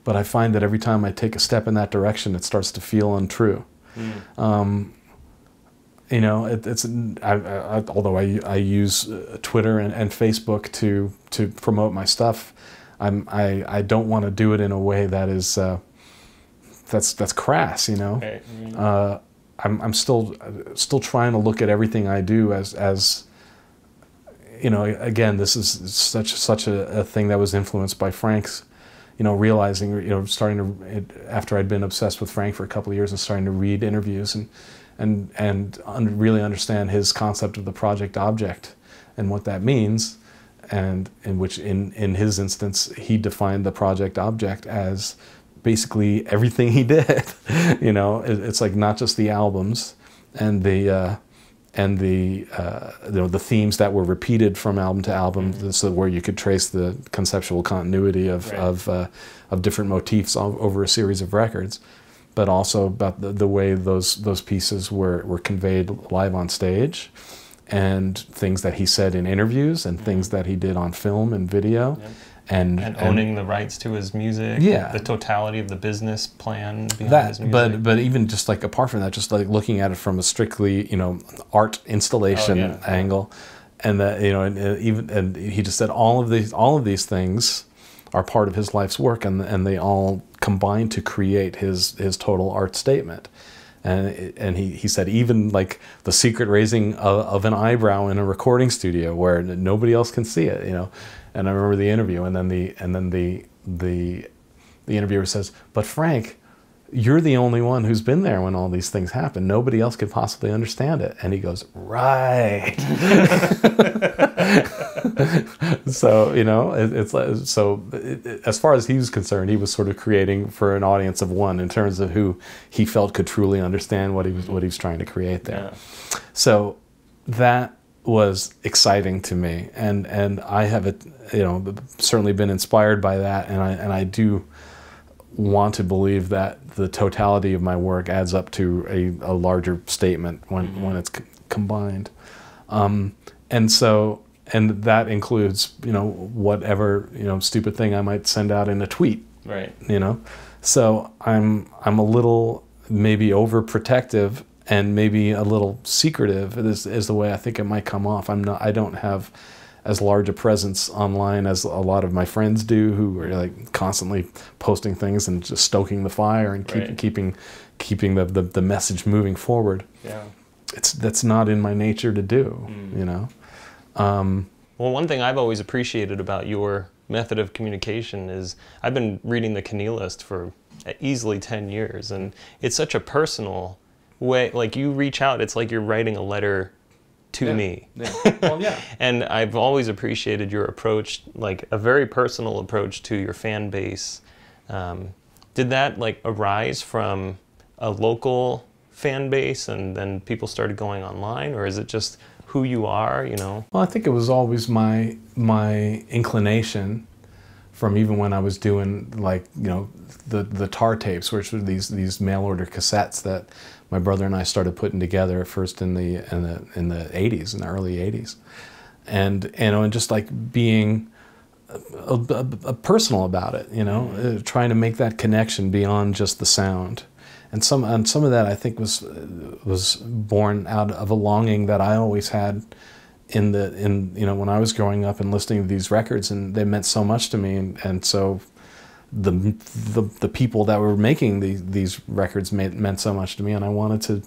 [SPEAKER 2] But I find that every time I take a step in that direction, it starts to feel untrue um, you know, it, it's I, I, although I, I use uh, Twitter and, and Facebook to to promote my stuff, I'm I, I don't want to do it in a way that is uh, that's that's crass, you know.
[SPEAKER 1] Right. Mm.
[SPEAKER 2] Uh, I'm I'm still still trying to look at everything I do as as you know. Again, this is such such a, a thing that was influenced by Frank's. You know, realizing you know, starting to it, after I'd been obsessed with Frank for a couple of years and starting to read interviews and and and un- really understand his concept of the project object and what that means, and in which in in his instance he defined the project object as basically everything he did. you know, it, it's like not just the albums and the uh, and the uh, you know the themes that were repeated from album to album, so where you could trace the conceptual continuity of
[SPEAKER 1] Right.
[SPEAKER 2] of uh, of different motifs over a series of records, but also about the, the way those those pieces were, were conveyed live on stage, and things that he said in interviews and things that he did on film and video,
[SPEAKER 1] Yep.
[SPEAKER 2] And
[SPEAKER 1] And owning the rights to his music.
[SPEAKER 2] Yeah.
[SPEAKER 1] The totality of the business plan behind
[SPEAKER 2] that
[SPEAKER 1] his music.
[SPEAKER 2] but but even just like apart from that just like looking at it from a strictly you know art installation
[SPEAKER 1] Oh, yeah.
[SPEAKER 2] angle and that you know and, and even and he just said all of these all of these things are part of his life's work and and they all combine to create his his total art statement and and he, he said even like the secret raising of, of an eyebrow in a recording studio where nobody else can see it you know and I remember the interview and then the and then the the the interviewer says but Frank you're the only one who's been there when all these things happen. Nobody else could possibly understand it. And he goes, right. so you know, it, it's like, so. It, it- as far as he was concerned, he was sort of creating for an audience of one in terms of who he felt could truly understand what he was what he was trying to create there.
[SPEAKER 1] yeah.
[SPEAKER 2] So that was exciting to me, and and I have it, you know, certainly been inspired by that, and I and I do want to believe that the totality of my work adds up to a, a larger statement when when it's c- combined, um, and so and that includes you know whatever you know stupid thing I might send out in a tweet
[SPEAKER 1] Right.
[SPEAKER 2] you know? So i'm i'm a little maybe overprotective and maybe a little secretive is, is the way i think it might come off i'm not i don't have as large a presence online as a lot of my friends do who are like constantly posting things and just stoking the fire and keep,
[SPEAKER 1] Right.
[SPEAKER 2] keeping keeping the, the, the message moving forward
[SPEAKER 1] Yeah.
[SPEAKER 2] it's that's not in my nature to do you know um,
[SPEAKER 1] Well, one thing I've always appreciated about your method of communication is I've been reading the Kenealist for easily 10 years, and it's such a personal way. Like, you reach out, it's like you're writing a letter to
[SPEAKER 2] Yeah.
[SPEAKER 1] me.
[SPEAKER 2] yeah. well yeah
[SPEAKER 1] And I've always appreciated your approach, like a very personal approach to your fan base. Um, did that like arise from a local fan base, and then people started going online, or is it just who you are? You know?
[SPEAKER 2] Well, I think it was always my my inclination from even when I was doing like you know the the tar tapes, which were these these mail order cassettes that my brother and I started putting together at first in the in the in the 80s, in the early 80s, and you know, and just like being a, a, a personal about it, you know, uh, trying to make that connection beyond just the sound. And some and some of that I think was was born out of a longing that I always had in the in you know when I was growing up and listening to these records and they meant so much to me. And, and so the, the the people that were making these these records made, meant so much to me and I wanted to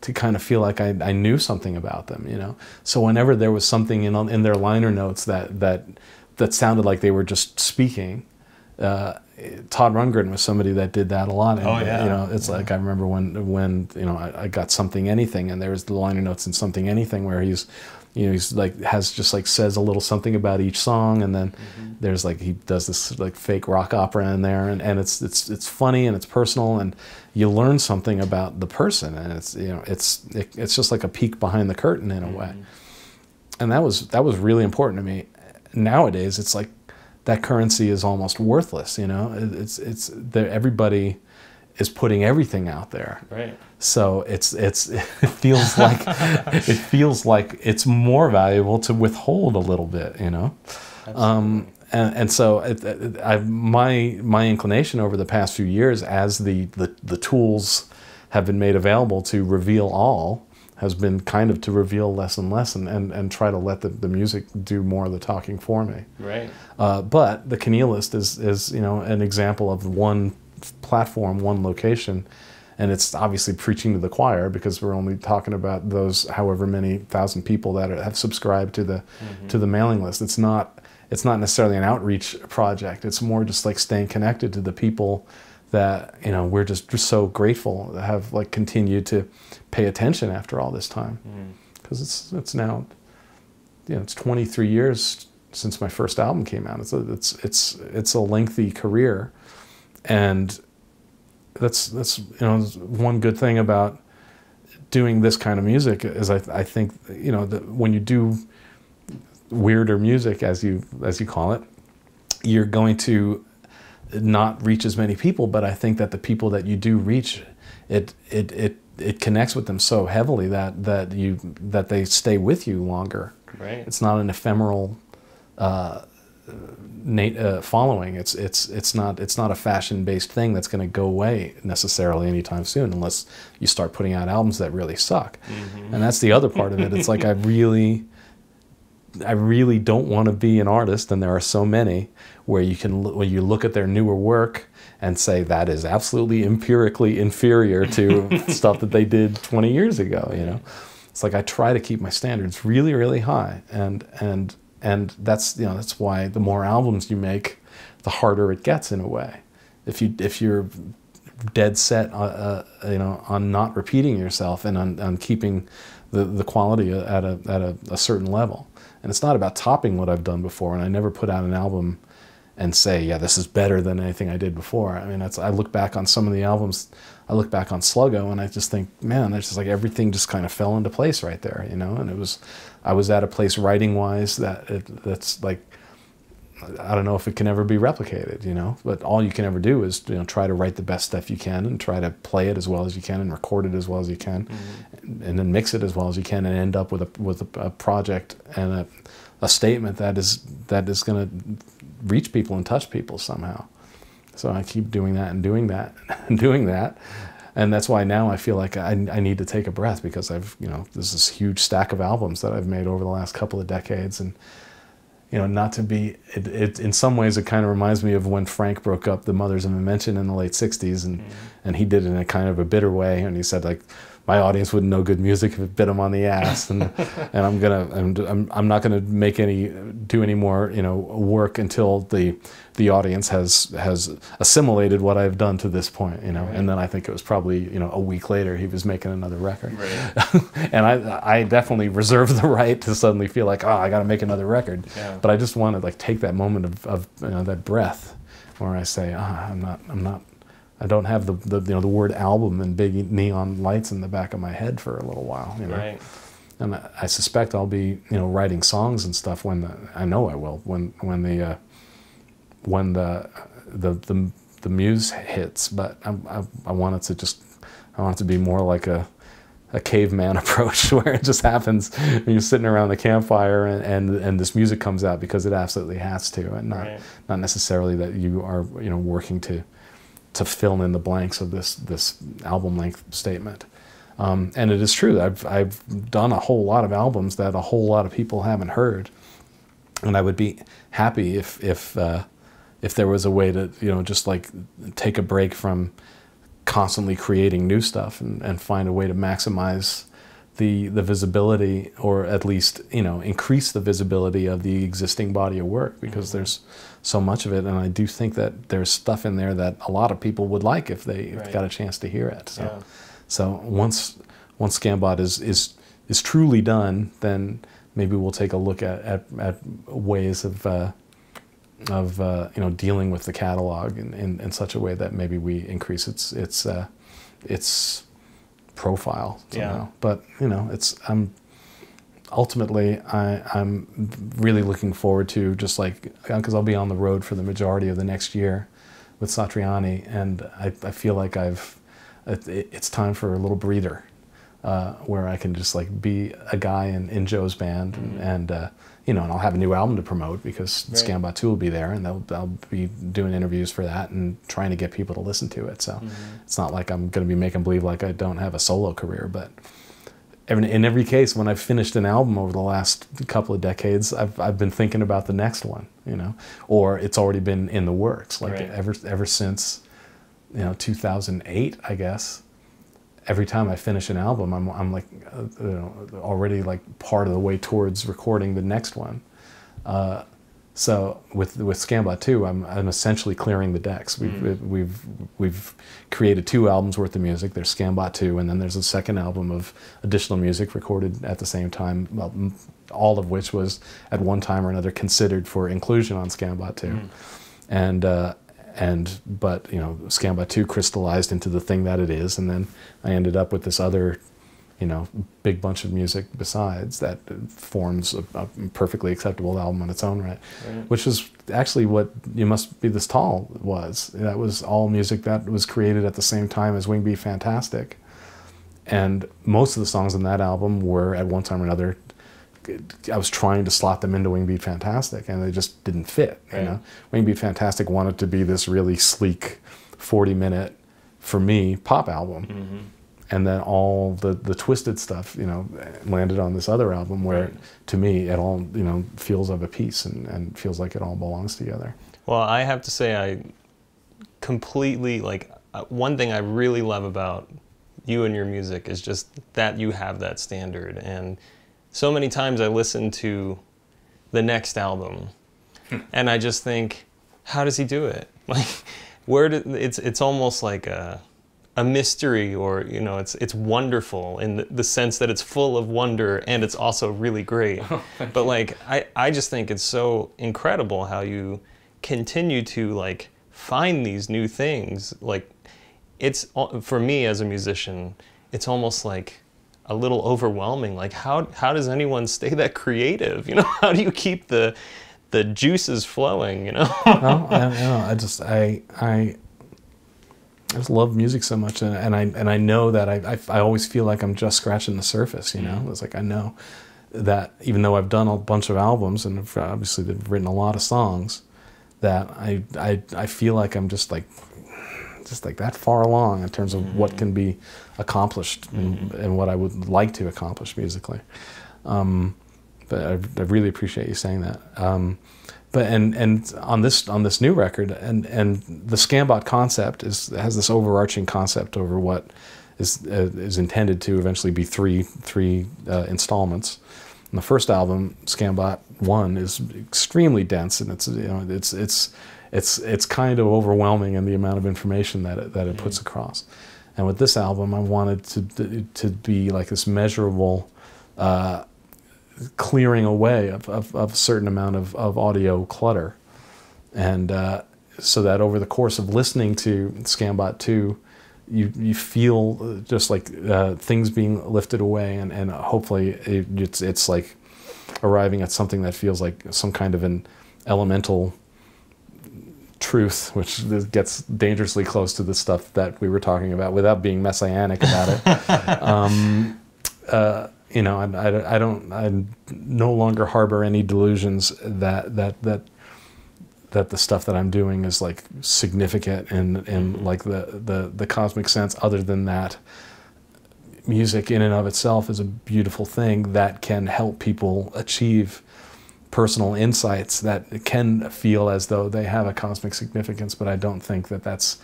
[SPEAKER 2] to kind of feel like I, I knew something about them you know so whenever there was something in in their liner notes that that that sounded like they were just speaking uh, Todd Rundgren was somebody that did that a lot. And,
[SPEAKER 1] oh yeah.
[SPEAKER 2] You know, it's yeah. like I remember when when you know I, I, got something anything, and there was the liner notes in something anything where he's you know he's like has just like says a little something about each song and then mm-hmm. there's like he does this like fake rock opera in there and, and it's it's it's funny and it's personal and you learn something about the person and it's you know it's it, it's just like a peek behind the curtain in a mm-hmm. way and that was that was really important to me nowadays it's like that currency is almost worthless you know it's it's there everybody is putting everything out there
[SPEAKER 1] right
[SPEAKER 2] so it's it's it feels like it feels like it's more valuable to withhold a little bit, you know. Um, and, and so it, it, I, my my inclination over the past few years, as the, the the tools have been made available to reveal all, has been kind of to reveal less and less, and, and, and try to let the, the music do more of the talking for me.
[SPEAKER 1] Right.
[SPEAKER 2] Uh, but the Kenealist is is you know an example of one platform, one location and it's obviously preaching to the choir because we're only talking about those however many thousand people that have subscribed to the mm-hmm. to the mailing list. It's not it's not necessarily an outreach project. It's more just like staying connected to the people that you know we're just, just so grateful to have like continued to pay attention after all this time because mm. it's it's now you know it's 23 years since my first album came out. It's a, it's it's it's a lengthy career, and that's that's you know one good thing about doing this kind of music is I, I think you know that when you do weirder music as you as you call it you're going to not reach as many people but I think that the people that you do reach it it it it connects with them so heavily that that you that they stay with you longer.
[SPEAKER 1] Right.
[SPEAKER 2] It's not an ephemeral uh, uh, following. It's it's it's not it's not a fashion based thing that's going to go away necessarily anytime soon, unless you start putting out albums that really suck. Mm-hmm. And that's the other part of it. It's like I really. I really don't want to be an artist, and there are so many where you can when you look at their newer work and say that is absolutely empirically inferior to stuff that they did 20 years ago. You know, it's like I try to keep my standards really, really high, and and and that's you know that's why the more albums you make, the harder it gets in a way. If you if you're dead set, uh, uh, you know, on not repeating yourself and on, on keeping the, the quality at a at a, a certain level. And it's not about topping what I've done before. And I never put out an album and say, yeah, this is better than anything I did before. I mean, that's, I look back on some of the albums, I look back on Sluggo and I just think, man, there's just like everything just kind of fell into place right there, you know? And it was, I was at a place writing wise that it, that's like I don't know if it can ever be replicated, you know. But all you can ever do is you know try to write the best stuff you can and try to play it as well as you can and record it as well as you can, mm-hmm. and, then mix it as well as you can and end up with a with a, a project and a, a statement that is that is going to reach people and touch people somehow. So I keep doing that and doing that and doing that, and that's why now I feel like I, I need to take a breath because I've you know there's this huge stack of albums that I've made over the last couple of decades and you know not to be it, it in some ways it kind of reminds me of when Frank broke up the Mothers of Invention in the late 60s and mm-hmm. and he did it in a kind of a bitter way and he said like my audience wouldn't know good music if it bit them on the ass, and and I'm gonna I'm, I'm not gonna make any do any more you know work until the the audience has has assimilated what I've done to this point, you know. Right. And then I think it was probably you know a week later he was making another record,
[SPEAKER 1] right.
[SPEAKER 2] and I I definitely reserve the right to suddenly feel like oh I got to make another record,
[SPEAKER 1] yeah.
[SPEAKER 2] but I just want to like take that moment of, of you know, that breath where I say ah I'm not I'm not I don't have the, the you know the word album and big neon lights in the back of my head for a little while. You know?
[SPEAKER 1] Right.
[SPEAKER 2] And I, I suspect I'll be you know writing songs and stuff when the, I know I will when when the uh, when the the the, the muse hits, but I, I, I want it to just I want it to be more like a a caveman approach where it just happens when you're sitting around the campfire and, and, and this music comes out because it absolutely has to and not
[SPEAKER 1] Right.
[SPEAKER 2] not necessarily that you are you know working to to fill in the blanks of this this album length statement. Um, and it is true I've I've done a whole lot of albums that a whole lot of people haven't heard. And I would be happy if if uh, if there was a way to you know just like take a break from constantly creating new stuff and, and find a way to maximize the the visibility or at least you know increase the visibility of the existing body of work because there's so much of it and I do think that there's stuff in there that a lot of people would like if they
[SPEAKER 1] Right.
[SPEAKER 2] got a chance to hear it so
[SPEAKER 1] Yeah.
[SPEAKER 2] so once once Scambot is is is truly done, then maybe we'll take a look at at, at ways of uh, of uh, you know dealing with the catalog in, in, in such a way that maybe we increase its its uh, its profile somehow.
[SPEAKER 1] Yeah.
[SPEAKER 2] But you know, it's I'm ultimately I, I'm really looking forward to just like because I'll be on the road for the majority of the next year with Satriani, and I, I feel like I've it, it's time for a little breather uh, where I can just like be a guy in, in Joe's band and, and uh, you know, and I'll have a new album to promote because
[SPEAKER 1] Right.
[SPEAKER 2] Scambot 2 will be there and they'll, I'll be doing interviews for that and trying to get people to listen to it. So it's not like I'm going to be making believe like I don't have a solo career, but in every case, when I've finished an album over the last couple of decades, I've, I've been thinking about the next one, you know, or it's already been in the works. Like
[SPEAKER 1] Right.
[SPEAKER 2] ever, ever since, you know, 2008, I guess, every time I finish an album, I'm, I'm like, uh, you know, already like part of the way towards recording the next one. Uh, so with with Scambot 2, I'm I'm essentially clearing the decks. We've we've we've created two albums worth of music. There's Scambot 2, and then there's a second album of additional music recorded at the same time. Well, m- all of which was at one time or another considered for inclusion on Scambot 2, and uh, and but you know Scambot 2 crystallized into the thing that it is, and then I ended up with this other you know, big bunch of music besides that forms a, a perfectly acceptable album on its own right,
[SPEAKER 1] Right.
[SPEAKER 2] which is actually what You Must Be This Tall was. That was all music that was created at the same time as Wing Beat Fantastic. And most of the songs on that album were at one time or another, I was trying to slot them into Wing Beat Fantastic and they just didn't fit. You
[SPEAKER 1] Right.
[SPEAKER 2] know, Wing Beat Fantastic wanted to be this really sleek, 40 minute, for me, pop album
[SPEAKER 1] Mm-hmm.
[SPEAKER 2] And then all the the twisted stuff you know landed on this other album where
[SPEAKER 1] Right.
[SPEAKER 2] to me it all you know feels of a piece and, and feels like it all belongs together
[SPEAKER 1] Well, I have to say, I completely like uh, one thing I really love about you and your music is just that you have that standard. And so many times I listen to the next album, and I just think, how does he do it? Like, where did it's it's almost like a a mystery or you know it's it's wonderful in the, the sense that it's full of wonder and it's also really great. Oh, but like I, I just think it's so incredible how you continue to like find these new things. Like it's uh, for me as a musician it's almost like a little overwhelming. Like how how does anyone stay that creative? You know how do you keep the the juices flowing you know?
[SPEAKER 2] Well, I, don't know. I just I I I just love music so much, and, and I and I know that I, I I always feel like I'm just scratching the surface. You know, it's like I know that even though I've done a bunch of albums and obviously have written a lot of songs, that I I I feel like I'm just like just like that far along in terms of what can be accomplished and, and what I would like to accomplish musically. Um, but I, I really appreciate you saying that. Um, but and and on this on this new record and and the Scambot concept is has this overarching concept over what is uh, is intended to eventually be three three uh, installments. And the first album, Scambot One, is extremely dense and it's you know it's it's it's it's kind of overwhelming in the amount of information that it, that it puts across. And with this album, I wanted to to be like this measurable. Uh, clearing away of, of, of a certain amount of, of audio clutter. And uh, so that over the course of listening to Scambot 2, you, you feel just like uh, things being lifted away, and, and hopefully it, it's, it's like arriving at something that feels like some kind of an elemental truth, which gets dangerously close to the stuff that we were talking about without being messianic about it. um, uh, you know, I, I, I don't, I no longer harbor any delusions that that that that the stuff that I'm doing is like significant in in like the the the cosmic sense. Other than that, music in and of itself is a beautiful thing that can help people achieve personal insights that can feel as though they have a cosmic significance. But I don't think that that's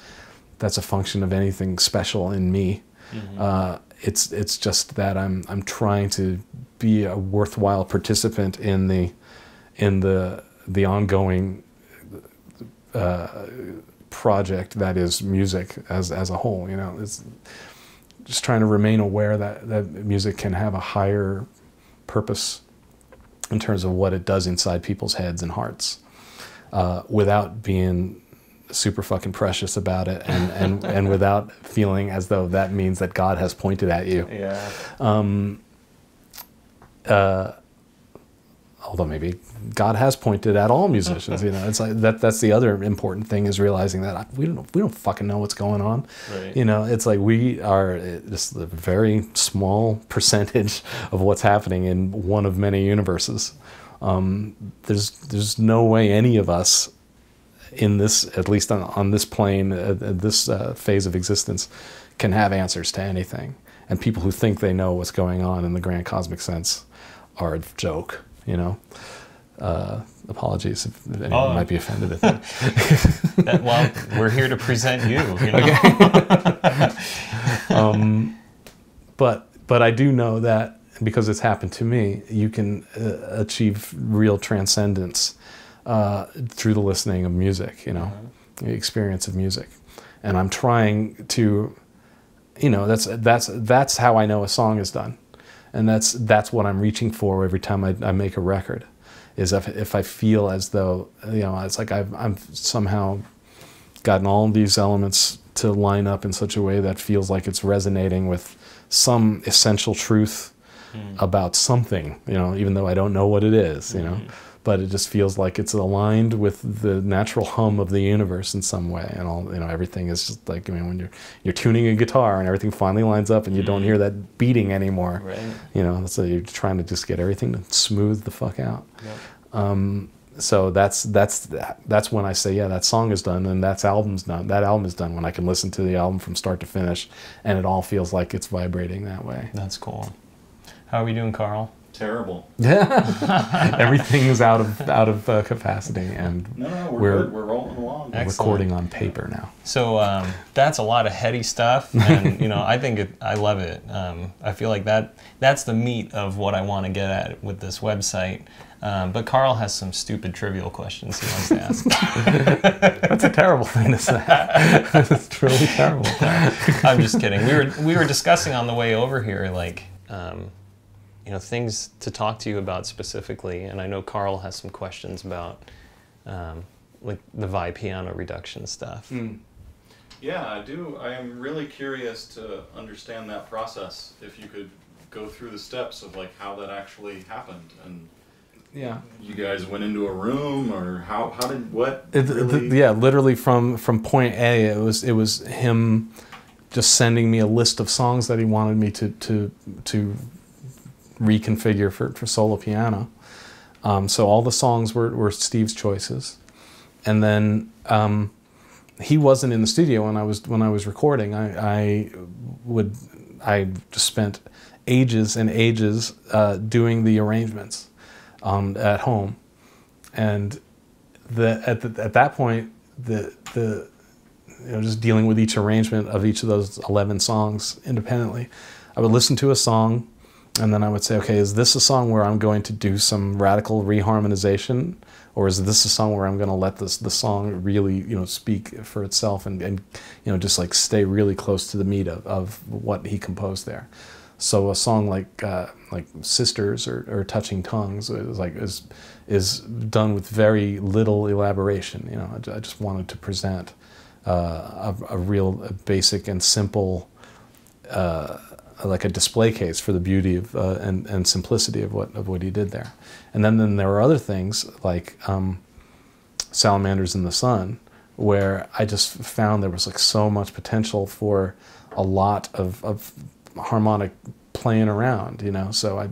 [SPEAKER 2] that's a function of anything special in me. Uh, it's it's just that I'm I'm trying to be a worthwhile participant in the in the the ongoing uh, project that is music as as a whole. You know, it's just trying to remain aware that that music can have a higher purpose in terms of what it does inside people's heads and hearts, uh, without being super fucking precious about it and, and, and without feeling as though that means that God has pointed at you.
[SPEAKER 1] Yeah.
[SPEAKER 2] Um, uh, although maybe God has pointed at all musicians, you know, it's like that. That's the other important thing is realizing that we don't we don't fucking know what's going on.
[SPEAKER 1] Right.
[SPEAKER 2] You know, it's like we are just a very small percentage of what's happening in one of many universes. Um, there's there's no way any of us in this, at least on, on this plane, uh, this uh, phase of existence, can have answers to anything. And people who think they know what's going on in the grand cosmic sense are a joke, you know. Uh, apologies if anyone
[SPEAKER 1] Oh.
[SPEAKER 2] might be offended at that.
[SPEAKER 1] That- well, we're here to present you. you know?
[SPEAKER 2] um, but but I do know that because it's happened to me, you can uh, achieve real transcendence uh, through the listening of music. You know, the experience of music, and I'm trying to, you know, that's that's that's how I know a song is done, and that's that's what I'm reaching for every time I, I make a record, is if if I feel as though you know it's like I've I'm somehow gotten all of these elements to line up in such a way that feels like it's resonating with some essential truth about something, you know, even though I don't know what it is, you know. But it just feels like it's aligned with the natural hum of the universe in some way, and all you know, everything is just like I mean, when you're you're tuning a guitar and everything finally lines up, and you don't hear that beating anymore,
[SPEAKER 1] Right.
[SPEAKER 2] you know. So you're trying to just get everything to smooth the fuck out
[SPEAKER 1] Yep.
[SPEAKER 2] um, so that's that's that's when I say yeah that song is done and that's album's done that album is done when I can listen to the album from start to finish and it all feels like it's vibrating that way
[SPEAKER 1] That's cool. How are we doing, Carl?
[SPEAKER 3] Terrible.
[SPEAKER 2] yeah everything's out of out of uh, capacity and
[SPEAKER 3] No, no, we're,
[SPEAKER 2] We're-
[SPEAKER 3] good. We're rolling along.
[SPEAKER 1] Excellent.
[SPEAKER 2] recording on paper now
[SPEAKER 1] So um, that's a lot of heady stuff, and you know I think it, I love it. Um, I feel like that that's the meat of what I want to get at with this website. Um, but Carl has some stupid trivial questions he wants to ask.
[SPEAKER 2] that's a terrible thing to say that's truly terrible
[SPEAKER 1] I'm just kidding. We were we were discussing on the way over here, like um, you know things to talk to you about specifically, and I know Carl has some questions about um, like the Vai piano reduction stuff.
[SPEAKER 3] Yeah, I do. I am really curious to understand that process. If you could go through the steps of like how that actually happened, and
[SPEAKER 2] yeah
[SPEAKER 3] you guys went into a room, or how how did what?
[SPEAKER 2] It,
[SPEAKER 3] really-
[SPEAKER 2] the, yeah, literally from from point A, it was it was him just sending me a list of songs that he wanted me to to to reconfigure for, for solo piano. Um, so all the songs were, were Steve's choices, and then um, he wasn't in the studio when I was when I was recording. I, I would I spent ages and ages uh, doing the arrangements um, at home, and the at the, at that point the the you know just dealing with each arrangement of each of those 11 songs independently i would listen to a song and then i would say okay is this a song where i'm going to do some radical reharmonization or is this a song where i'm going to let this the song really you know speak for itself and, and you know just like stay really close to the meat of, of what he composed there so a song like uh, like Sisters or, or Touching Tongues is like is is done with very little elaboration. You know, I I just wanted to present uh, a, a real basic and simple, uh, like a display case for the beauty of uh, and and simplicity of what of what he did there. And then then there were other things like um, Salamanders in the Sun, where I just found there was like so much potential for a lot of, of harmonic playing around, you know. So I,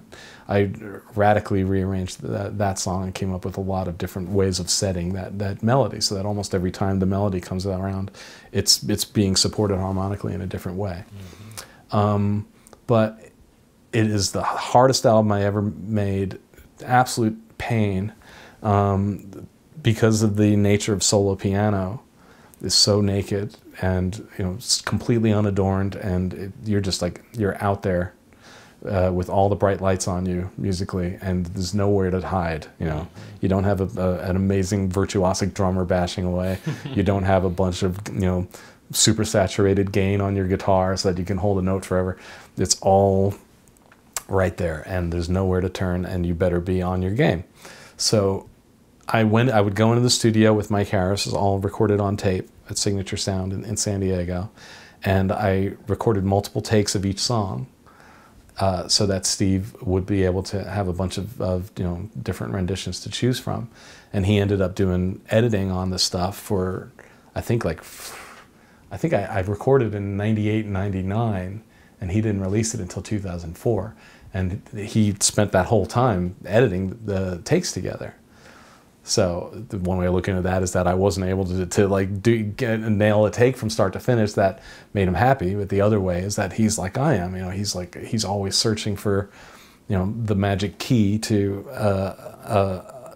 [SPEAKER 2] I radically rearranged that, that song and came up with a lot of different ways of setting that, that melody, so that almost every time the melody comes around, it's it's being supported harmonically in a different way. Mm-hmm. Um, but it is the hardest album I ever made. Absolute pain um, because of the nature of solo piano. Is so naked and you know it's completely unadorned, and it, you're just like you're out there uh, with all the bright lights on you musically, and there's nowhere to hide. You know, you don't have a, a, an amazing virtuosic drummer bashing away. you don't have a bunch of you know super saturated gain on your guitar so that you can hold a note forever. It's all right there, and there's nowhere to turn, and you better be on your game. So I went. I would go into the studio with Mike Harris, it's all recorded on tape at Signature Sound in, in San Diego, and I recorded multiple takes of each song uh, so that Steve would be able to have a bunch of, of, you know different renditions to choose from, and he ended up doing editing on the stuff for I think like I think I, I recorded in '98 and '99, and he didn't release it until 2004, and he spent that whole time editing the takes together. So the one way of looking at that is that I wasn't able to, to like do get, nail a take from start to finish that made him happy. But the other way is that he's like I am. You know, he's like he's always searching for, you know, the magic key to uh, uh,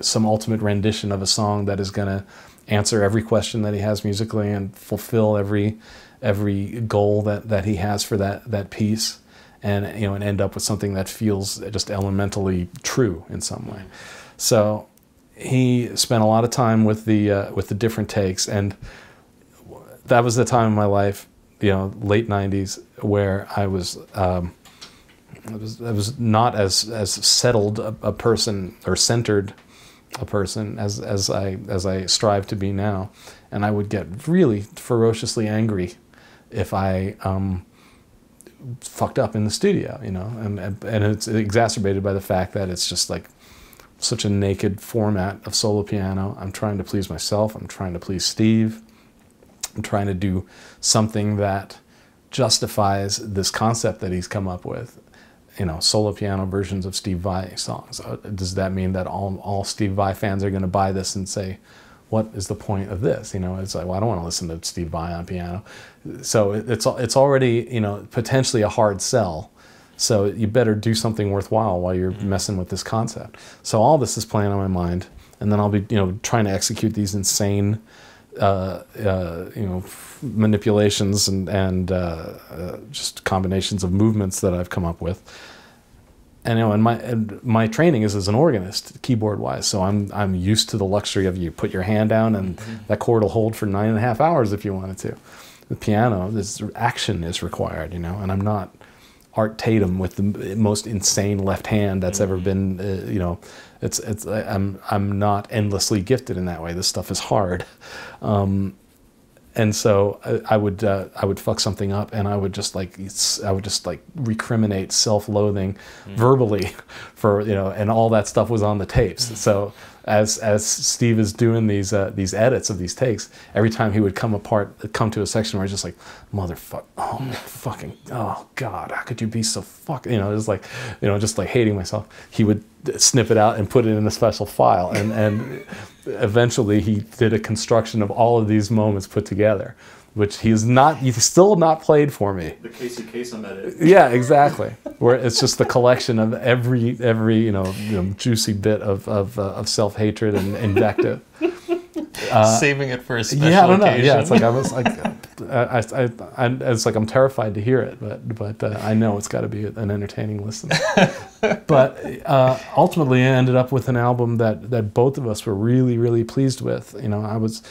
[SPEAKER 2] some ultimate rendition of a song that is going to answer every question that he has musically and fulfill every every goal that, that he has for that that piece and you know and end up with something that feels just elementally true in some way. So he spent a lot of time with the uh, with the different takes, and that was the time in my life, you know, late '90s, where I was. Um, I was, I was not as, as settled a, a, person or centered a person as, as I as I strive to be now, and I would get really ferociously angry if I um, fucked up in the studio, you know, and and it's exacerbated by the fact that it's just like such a naked format of solo piano. I'm trying to please myself. I'm trying to please Steve. I'm trying to do something that justifies this concept that he's come up with. You know, solo piano versions of Steve Vai songs. Uh, does that mean that all, all Steve Vai fans are going to buy this and say, what is the point of this? You know, it's like, well, I don't want to listen to Steve Vai on piano. So it's, it's already, you know, potentially a hard sell so you better do something worthwhile while you're mm-hmm. messing with this concept. So all this is playing on my mind, and then I'll be you know trying to execute these insane. Uh, uh, you know, manipulations and and uh, uh just combinations of movements that I've come up with, and you know, and my and my training is as an organist, keyboard wise. So I'm I'm used to the luxury of you put your hand down and mm-hmm. that chord will hold for nine and a half hours if you wanted to. The piano, this action is required, you know, and I'm not Art Tatum with the most insane left hand that's ever mm-hmm. been. Uh, you know, it's it's I'm I'm not endlessly gifted in that way. This stuff is hard, um, and so I, I would uh, I would fuck something up, and I would just like I would just like recriminate self-loathing mm. verbally for you know, and all that stuff was on the tapes. Mm. So as as Steve is doing these uh, these edits of these takes, every time he would come apart, come to a section where he's just like, motherfucker, oh fucking, oh god, how could you be so fucking, you know, just like, you know, just like hating myself. He would snip it out and put it in a special file, and and eventually he did a construction of all of these moments put together which he he's not he's still not played for me.
[SPEAKER 3] The Casey Kasem edit.
[SPEAKER 2] Yeah, exactly. Where it's just the collection of every every you know, you know juicy bit of of, uh, of self hatred and invective.
[SPEAKER 1] Uh, Saving it for a special
[SPEAKER 2] yeah, I
[SPEAKER 1] don't know.
[SPEAKER 2] Occasion. Yeah, it's like I was like, I, I, I, it's like I'm terrified to hear it, but but uh, I know it's got to be an entertaining listen. but uh, ultimately, I ended up with an album that that both of us were really really pleased with. You know, I was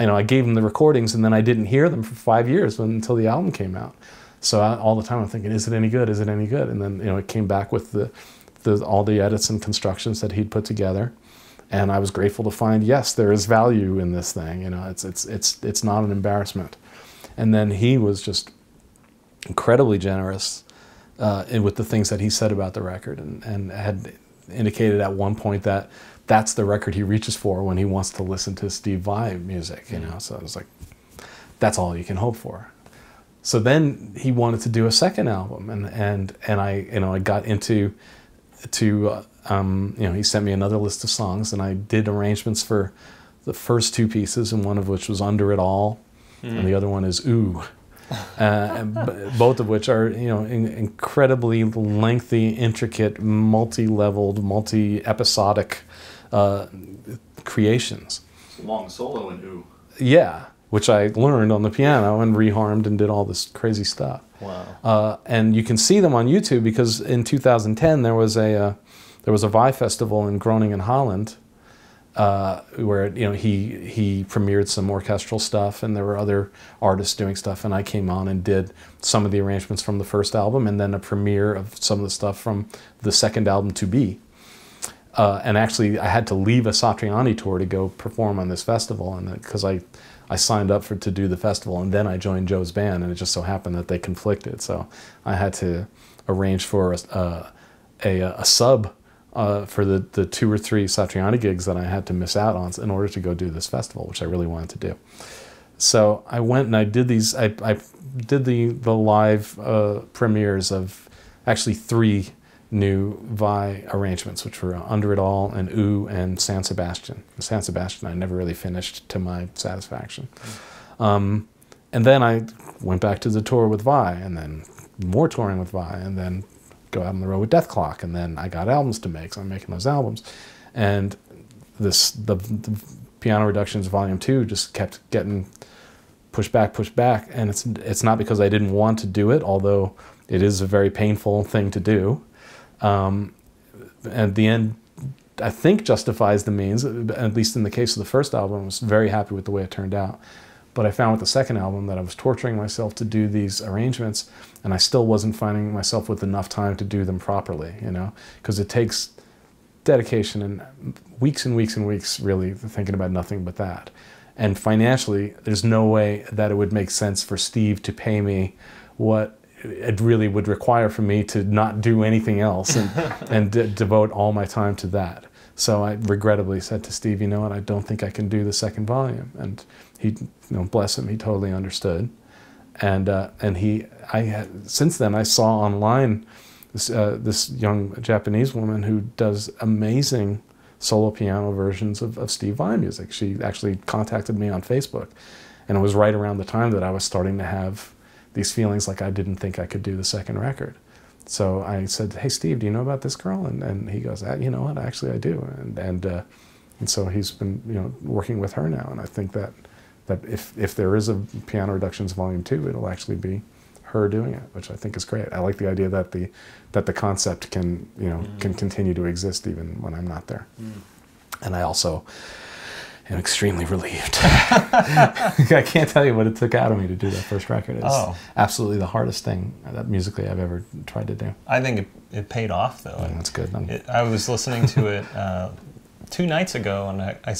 [SPEAKER 2] you know, I gave him the recordings and then I didn't hear them for five years when, until the album came out. So I, all the time I'm thinking, is it any good? Is it any good? And then, you know, it came back with the, the, all the edits and constructions that he'd put together. And I was grateful to find, yes, there is value in this thing. You know, it's, it's, it's, it's not an embarrassment. And then he was just incredibly generous uh, with the things that he said about the record and, and had indicated at one point that that's the record he reaches for when he wants to listen to Steve Vai music, you know. So I was like that's all you can hope for. So then he wanted to do a second album, and and and I you know I got into to uh, um, you know he sent me another list of songs, and I did arrangements for the first two pieces, and one of which was Under It All, and the other one is Ooh. Uh, and b- both of which are you know in, incredibly lengthy, intricate, multi-leveled, multi-episodic uh, creations.
[SPEAKER 3] Long solo in ooh.
[SPEAKER 2] Yeah, which I learned on the piano and reharmed and did all this crazy stuff.
[SPEAKER 1] Wow.
[SPEAKER 2] Uh, and you can see them on YouTube because in 2010 there was a uh, there was a Vai festival in Groningen, Holland, uh, where you know he he premiered some orchestral stuff and there were other artists doing stuff and I came on and did some of the arrangements from the first album and then a premiere of some of the stuff from the second album to be. Uh, and actually, I had to leave a Satriani tour to go perform on this festival, and because I, I signed up for to do the festival, and then I joined Joe's band, and it just so happened that they conflicted, so I had to arrange for a, a, a, a sub uh, for the, the two or three Satriani gigs that I had to miss out on in order to go do this festival, which I really wanted to do. So I went and I did these. I, I did the the live uh, premieres of actually three new Vai arrangements, which were Under It All and Ooh and San Sebastian. San Sebastian I never really finished to my satisfaction. Um, and then I went back to the tour with Vai, and then more touring with Vai, and then go out on the road with Dethklok, and then I got albums to make, so I'm making those albums. And this the, the Piano Reductions Volume Two just kept getting pushed back, pushed back, and it's it's not because I didn't want to do it, although it is a very painful thing to do. Um, at the end, I think justifies the means. At least in the case of the first album, I was very happy with the way it turned out. But I found with the second album that I was torturing myself to do these arrangements, and I still wasn't finding myself with enough time to do them properly. You know, because it takes dedication and weeks and weeks and weeks really thinking about nothing but that. And financially, there's no way that it would make sense for Steve to pay me what it really would require for me to not do anything else and, and de- devote all my time to that. So I regrettably said to Steve, you know what, I don't think I can do the second volume. And he, you know, bless him, he totally understood. And, uh, and he, I had, since then I saw online this, uh, this young Japanese woman who does amazing solo piano versions of, of Steve Vai music. She actually contacted me on Facebook. And it was right around the time that I was starting to have these feelings like I didn't think I could do the second record. So I said, "Hey, Steve, do you know about this girl?" And, and he goes, ah, "You know what? Actually, I do." And and uh, and so he's been you know working with her now. And I think that that if if there is a Piano Reductions Volume Two, it'll actually be her doing it, which I think is great. I like the idea that the that the concept can you know mm. can continue to exist even when I'm not there. Mm. And I also am extremely relieved. I can't tell you what it took out of me to do that first record. It's
[SPEAKER 1] Oh.
[SPEAKER 2] absolutely the hardest thing that musically I've ever tried to do.
[SPEAKER 1] I think it, it paid off though.
[SPEAKER 2] And that's good.
[SPEAKER 1] It, I was listening to it uh, two nights ago, and I, I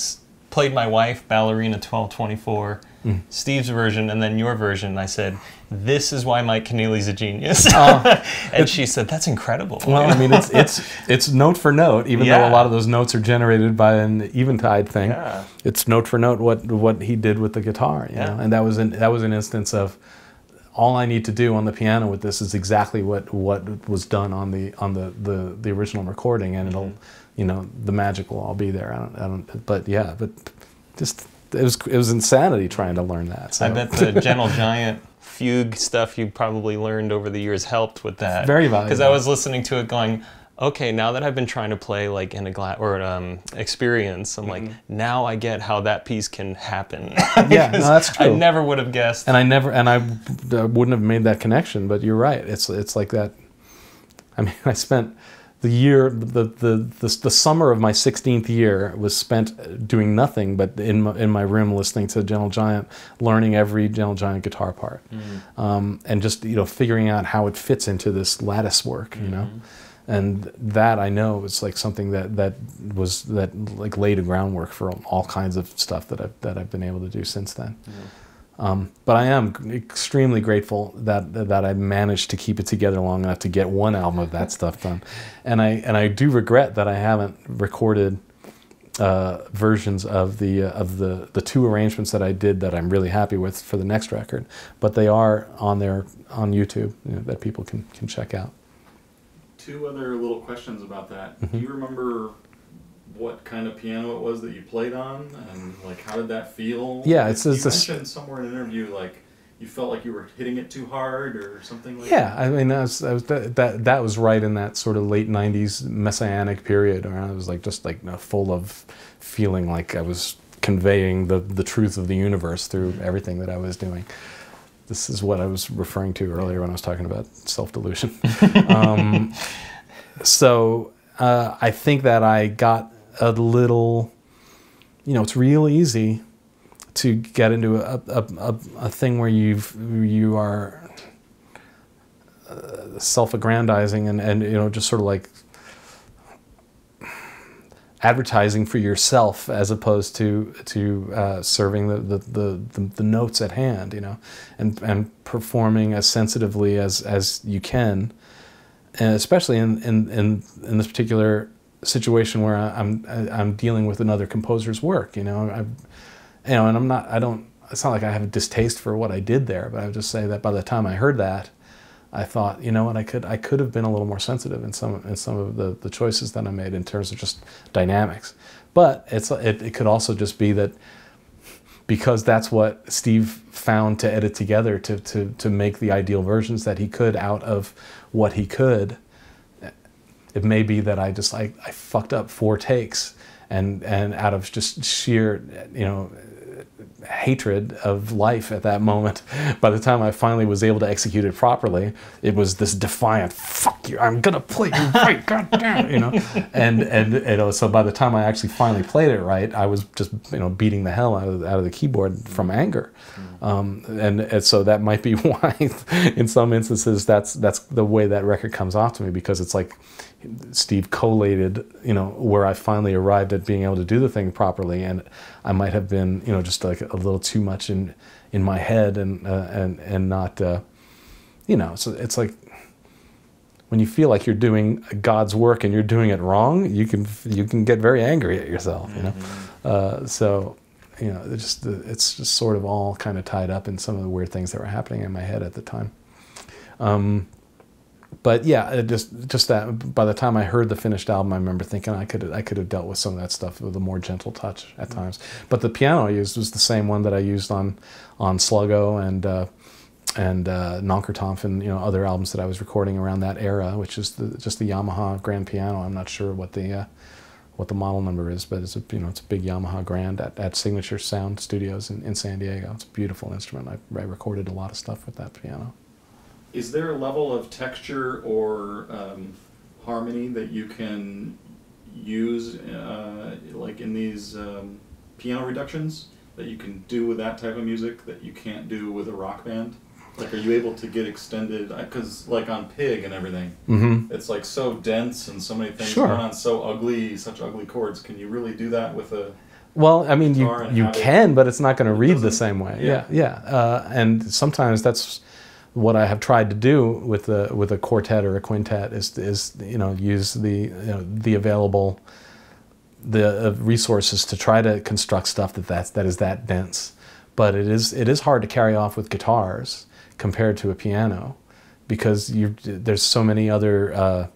[SPEAKER 1] played my wife Ballerina 1224,
[SPEAKER 2] Mm.
[SPEAKER 1] Steve's version, and then your version. And I said, "This is why Mike Keneally's a genius."
[SPEAKER 2] Oh.
[SPEAKER 1] and she said, "That's incredible."
[SPEAKER 2] Well, I mean, it's it's it's note for note, even though a lot of those notes are generated by an Eventide thing.
[SPEAKER 1] Yeah.
[SPEAKER 2] It's note for note what what he did with the guitar, you
[SPEAKER 1] Yeah.
[SPEAKER 2] know, and that was an that was an instance of all I need to do on the piano with this is exactly what what was done on the on the the, the original recording, and it'll,
[SPEAKER 1] Mm-hmm.
[SPEAKER 2] You know, the magic will all be there. I don't, I don't, but yeah, but just it was it was insanity trying to learn that. So.
[SPEAKER 1] I bet the Gentle Giant fugue stuff you probably learned over the years helped with that.
[SPEAKER 2] Very
[SPEAKER 1] Because I was listening to it going, okay, now that I've been trying to play like in a glass or um, experience, I'm like, now I get how that piece can happen.
[SPEAKER 2] Mm-hmm. Yeah, no, that's true.
[SPEAKER 1] I never would have guessed.
[SPEAKER 2] and I never and I wouldn't have made that connection. But you're right. It's it's like that. I mean, I spent the year the the the, the summer of my 16th year was spent doing nothing but in my, in my room listening to Gentle Giant, learning every Gentle Giant guitar part, um, and just you know figuring out how it fits into this lattice work. You know. And that I know is like something that, that was that like laid a groundwork for all kinds of stuff that I've that I've been able to do since then. Um, but I am extremely grateful that that I managed to keep it together long enough to get one album of that stuff done, and I and I do regret that I haven't recorded uh, versions of the uh, of the the two arrangements that I did that I'm really happy with for the next record. But they are on there on YouTube you know, that people can can check out.
[SPEAKER 3] Two other little questions about that. Do
[SPEAKER 2] Mhm.
[SPEAKER 3] you remember what kind of piano it was that you played on, and like how did that feel?
[SPEAKER 2] Yeah, it's-
[SPEAKER 3] you
[SPEAKER 2] it's a s-
[SPEAKER 3] mentioned somewhere in an interview like you felt like you were hitting it too hard or something like
[SPEAKER 2] Yeah, I mean that was, that was that, that that was right in that sort of late '90s messianic period where I was like just like you full of feeling like I was conveying the the truth of the universe through everything that I was doing. This is what I was referring to earlier when I was talking about self delusion. um, so uh, I think that I got a little, you know, it's real easy to get into a, a, a, a thing where you've you are uh, self-aggrandizing and, and you know just sort of like advertising for yourself as opposed to to uh, serving the, the, the, the, the notes at hand you know and and performing as sensitively as as you can. And especially in in in, in this particular situation where I, I'm I'm dealing with another composer's work you know I've you know, and I'm not, I don't, it's not like I have a distaste for what I did there, but I would just say that by the time I heard that, I thought, you know what, I could, I could have been a little more sensitive in some, in some of the, the choices that I made in terms of just dynamics. But it's, it, it could also just be that because that's what Steve found to edit together to, to, to make the ideal versions that he could out of what he could. It may be that I just, I, I fucked up four takes and, and out of just sheer, you know, hatred of life at that moment. By the time I finally was able to execute it properly, it was this defiant "fuck you, I'm gonna play you right, goddamn," you know. And and you know, so by the time I actually finally played it right, I was just you know beating the hell out of out of the keyboard from anger. Um, and, and so that might be why, in some instances, that's that's the way that record comes off to me because it's like Steve collated, you know, where I finally arrived at being able to do the thing properly, and I might have been, you know, just like a little too much in in my head and uh, and and not, uh, you know, so it's like when you feel like you're doing God's work and you're doing it wrong, you can you can get very angry at yourself, you know. Uh, so, you know, it's just it's just sort of all kind of tied up in some of the weird things that were happening in my head at the time. Um, but yeah, just just that. By the time I heard the finished album, I remember thinking I could I could have dealt with some of that stuff with a more gentle touch at times. But the piano I used was the same one that I used on on Sluggo and uh, and uh, Nonkertompf and you know other albums that I was recording around that era, which is the, just the Yamaha Grand Piano. I'm not sure what the uh, what the model number is, but it's a you know it's a big Yamaha Grand at, at Signature Sound Studios in, in San Diego. It's a beautiful instrument. I, I recorded a lot of stuff with that piano.
[SPEAKER 3] Is there a level of texture or um, harmony that you can use, uh, like in these um, piano reductions, that you can do with that type of music that you can't do with a rock band? Like, are you able to get extended? Because, like on Pig and everything,
[SPEAKER 2] Mm-hmm.
[SPEAKER 3] it's like so dense and so many things
[SPEAKER 2] Sure.
[SPEAKER 3] going on, so ugly, such ugly chords. Can you really do that with a?
[SPEAKER 2] Well, I mean, you you
[SPEAKER 3] have it-
[SPEAKER 2] can, but it's not going to read the same way.
[SPEAKER 3] yeah.
[SPEAKER 2] Yeah, yeah. Uh, and sometimes that's what I have tried to do with the with a quartet or a quintet is is you know use the you know, the available the uh, resources to try to construct stuff that that's, that is that dense. But it is it is hard to carry off with guitars compared to a piano because you there's so many other. Uh,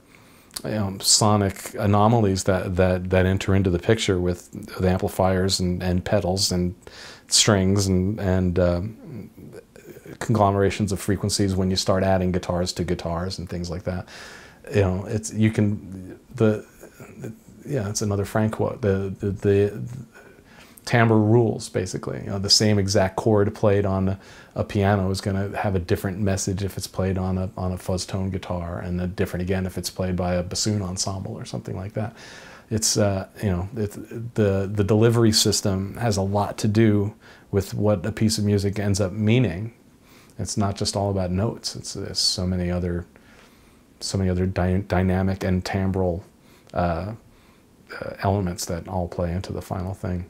[SPEAKER 2] you know, sonic anomalies that, that, that enter into the picture with the amplifiers and, and pedals and strings and, and um, conglomerations of frequencies when you start adding guitars to guitars and things like that. You know, it's you can the yeah, it's another Frank quote. The the, the timbre rules basically. You know, the same exact chord played on a, piano is going to have a different message if it's played on a on a fuzz tone guitar, and a different again if it's played by a bassoon ensemble or something like that. It's uh, you know it, the the delivery system has a lot to do with what a piece of music ends up meaning. It's not just all about notes. It's, there's so many other so many other dy- dynamic and timbral uh, uh, elements that all play into the final thing.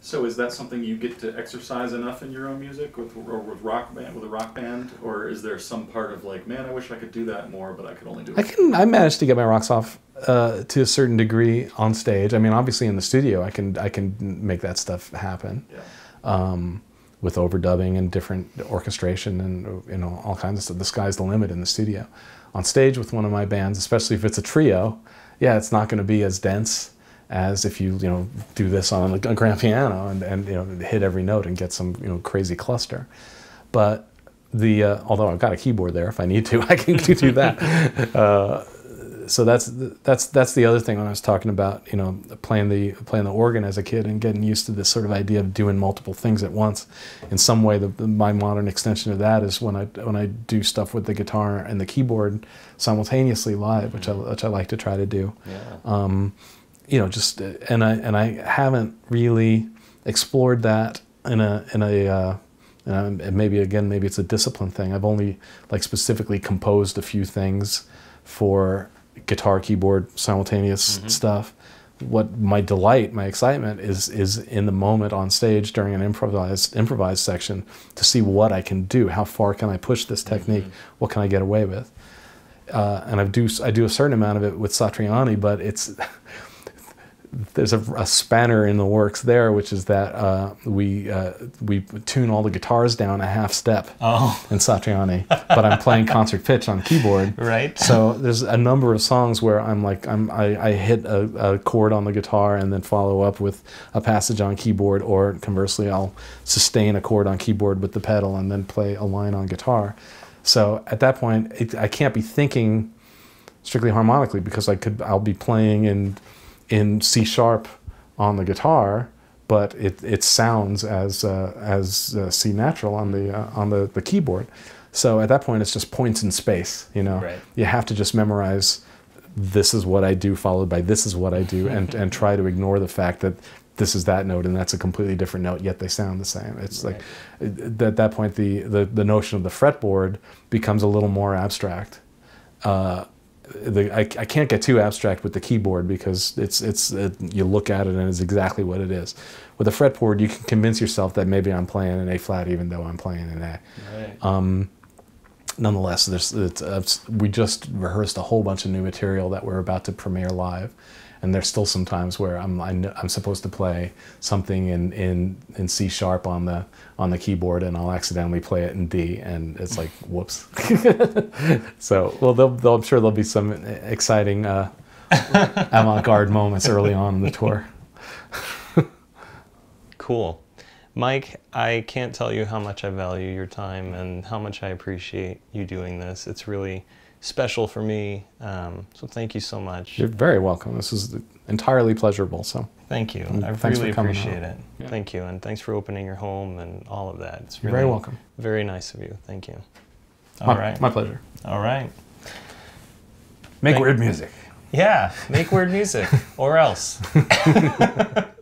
[SPEAKER 3] So is that something you get to exercise enough in your own music with or with rock band with a rock band, or is there some part of like, man, I wish I could do that more, but I could only do it.
[SPEAKER 2] I can. I managed to get my rocks off uh, to a certain degree on stage. I mean, obviously in the studio, I can I can make that stuff happen
[SPEAKER 3] Yeah.
[SPEAKER 2] um, with overdubbing and different orchestration and you know all kinds of stuff. The sky's the limit in the studio. On stage with one of my bands, especially if it's a trio, yeah, it's not going to be as dense as if you you know do this on a grand piano and, and you know hit every note and get some you know crazy cluster. But the uh, although I've got a keyboard there, if I need to, I can do that. Uh, so that's that's that's the other thing when I was talking about you know playing the playing the organ as a kid and getting used to this sort of idea of doing multiple things at once. In some way, the, the- my modern extension of that is when I when I do stuff with the guitar and the keyboard simultaneously live, which I which I like to try to do
[SPEAKER 1] Yeah.
[SPEAKER 2] um, you know, just and I and I haven't really explored that in a in a uh, and maybe again maybe it's a discipline thing. I've only like specifically composed a few things for guitar, keyboard, simultaneous stuff. What my delight, my excitement is is in the moment on stage during an improvised improvised section to see what I can do. How far can I push this technique? What can I get away with? uh, and I do I do a certain amount of it with Satriani, but it's there's a, a spanner in the works there, which is that uh, we uh, we tune all the guitars down a half step
[SPEAKER 1] Oh,
[SPEAKER 2] in Satriani, but I'm playing concert pitch on keyboard.
[SPEAKER 1] right.
[SPEAKER 2] So there's a number of songs where I'm like I'm I, I hit a, a chord on the guitar and then follow up with a passage on keyboard, or conversely I'll sustain a chord on keyboard with the pedal and then play a line on guitar. So at that point, it, I can't be thinking strictly harmonically because I could I'll be playing in in C sharp on the guitar, but it, it sounds as uh, as uh, C natural on the uh, on the, the keyboard. So at that point, it's just points in space. You know,
[SPEAKER 1] Right.
[SPEAKER 2] you have to just memorize. This is what I do, followed by this is what I do, and and try to ignore the fact that this is that note and that's a completely different note, yet they sound the same. It's like it- at that point, the, the the notion of the fretboard becomes a little more abstract. Uh, the, I, I can't get too abstract with the keyboard because it's it's it, you look at it and it's exactly what it is. With a fretboard, you can convince yourself that maybe I'm playing an A flat even though I'm playing an A.
[SPEAKER 1] Right.
[SPEAKER 2] Um, nonetheless, there's it's, uh, we just rehearsed a whole bunch of new material that we're about to premiere live, and there's still some times where I'm I'm supposed to play something in, in, in C sharp on the on the keyboard, and I'll accidentally play it in D, and it's like whoops. so well, there'll, there'll, I'm sure there'll be some exciting uh, avant-garde moments early on in the tour.
[SPEAKER 1] Cool. Mike, I can't tell you how much I value your time and how much I appreciate you doing this. It's really special for me. Um, so thank you so much.
[SPEAKER 2] You're very welcome. This is entirely pleasurable. So
[SPEAKER 1] Thank you.
[SPEAKER 2] And
[SPEAKER 1] I really appreciate
[SPEAKER 2] out.
[SPEAKER 1] it.
[SPEAKER 2] Yeah.
[SPEAKER 1] Thank you. And thanks for opening your home and all of that. It's
[SPEAKER 2] you're very welcome.
[SPEAKER 1] Very nice of you. Thank you. All
[SPEAKER 2] my,
[SPEAKER 1] right.
[SPEAKER 2] my pleasure.
[SPEAKER 1] All right.
[SPEAKER 2] Make
[SPEAKER 1] Thank-
[SPEAKER 2] weird music.
[SPEAKER 1] Yeah. Make weird music or else.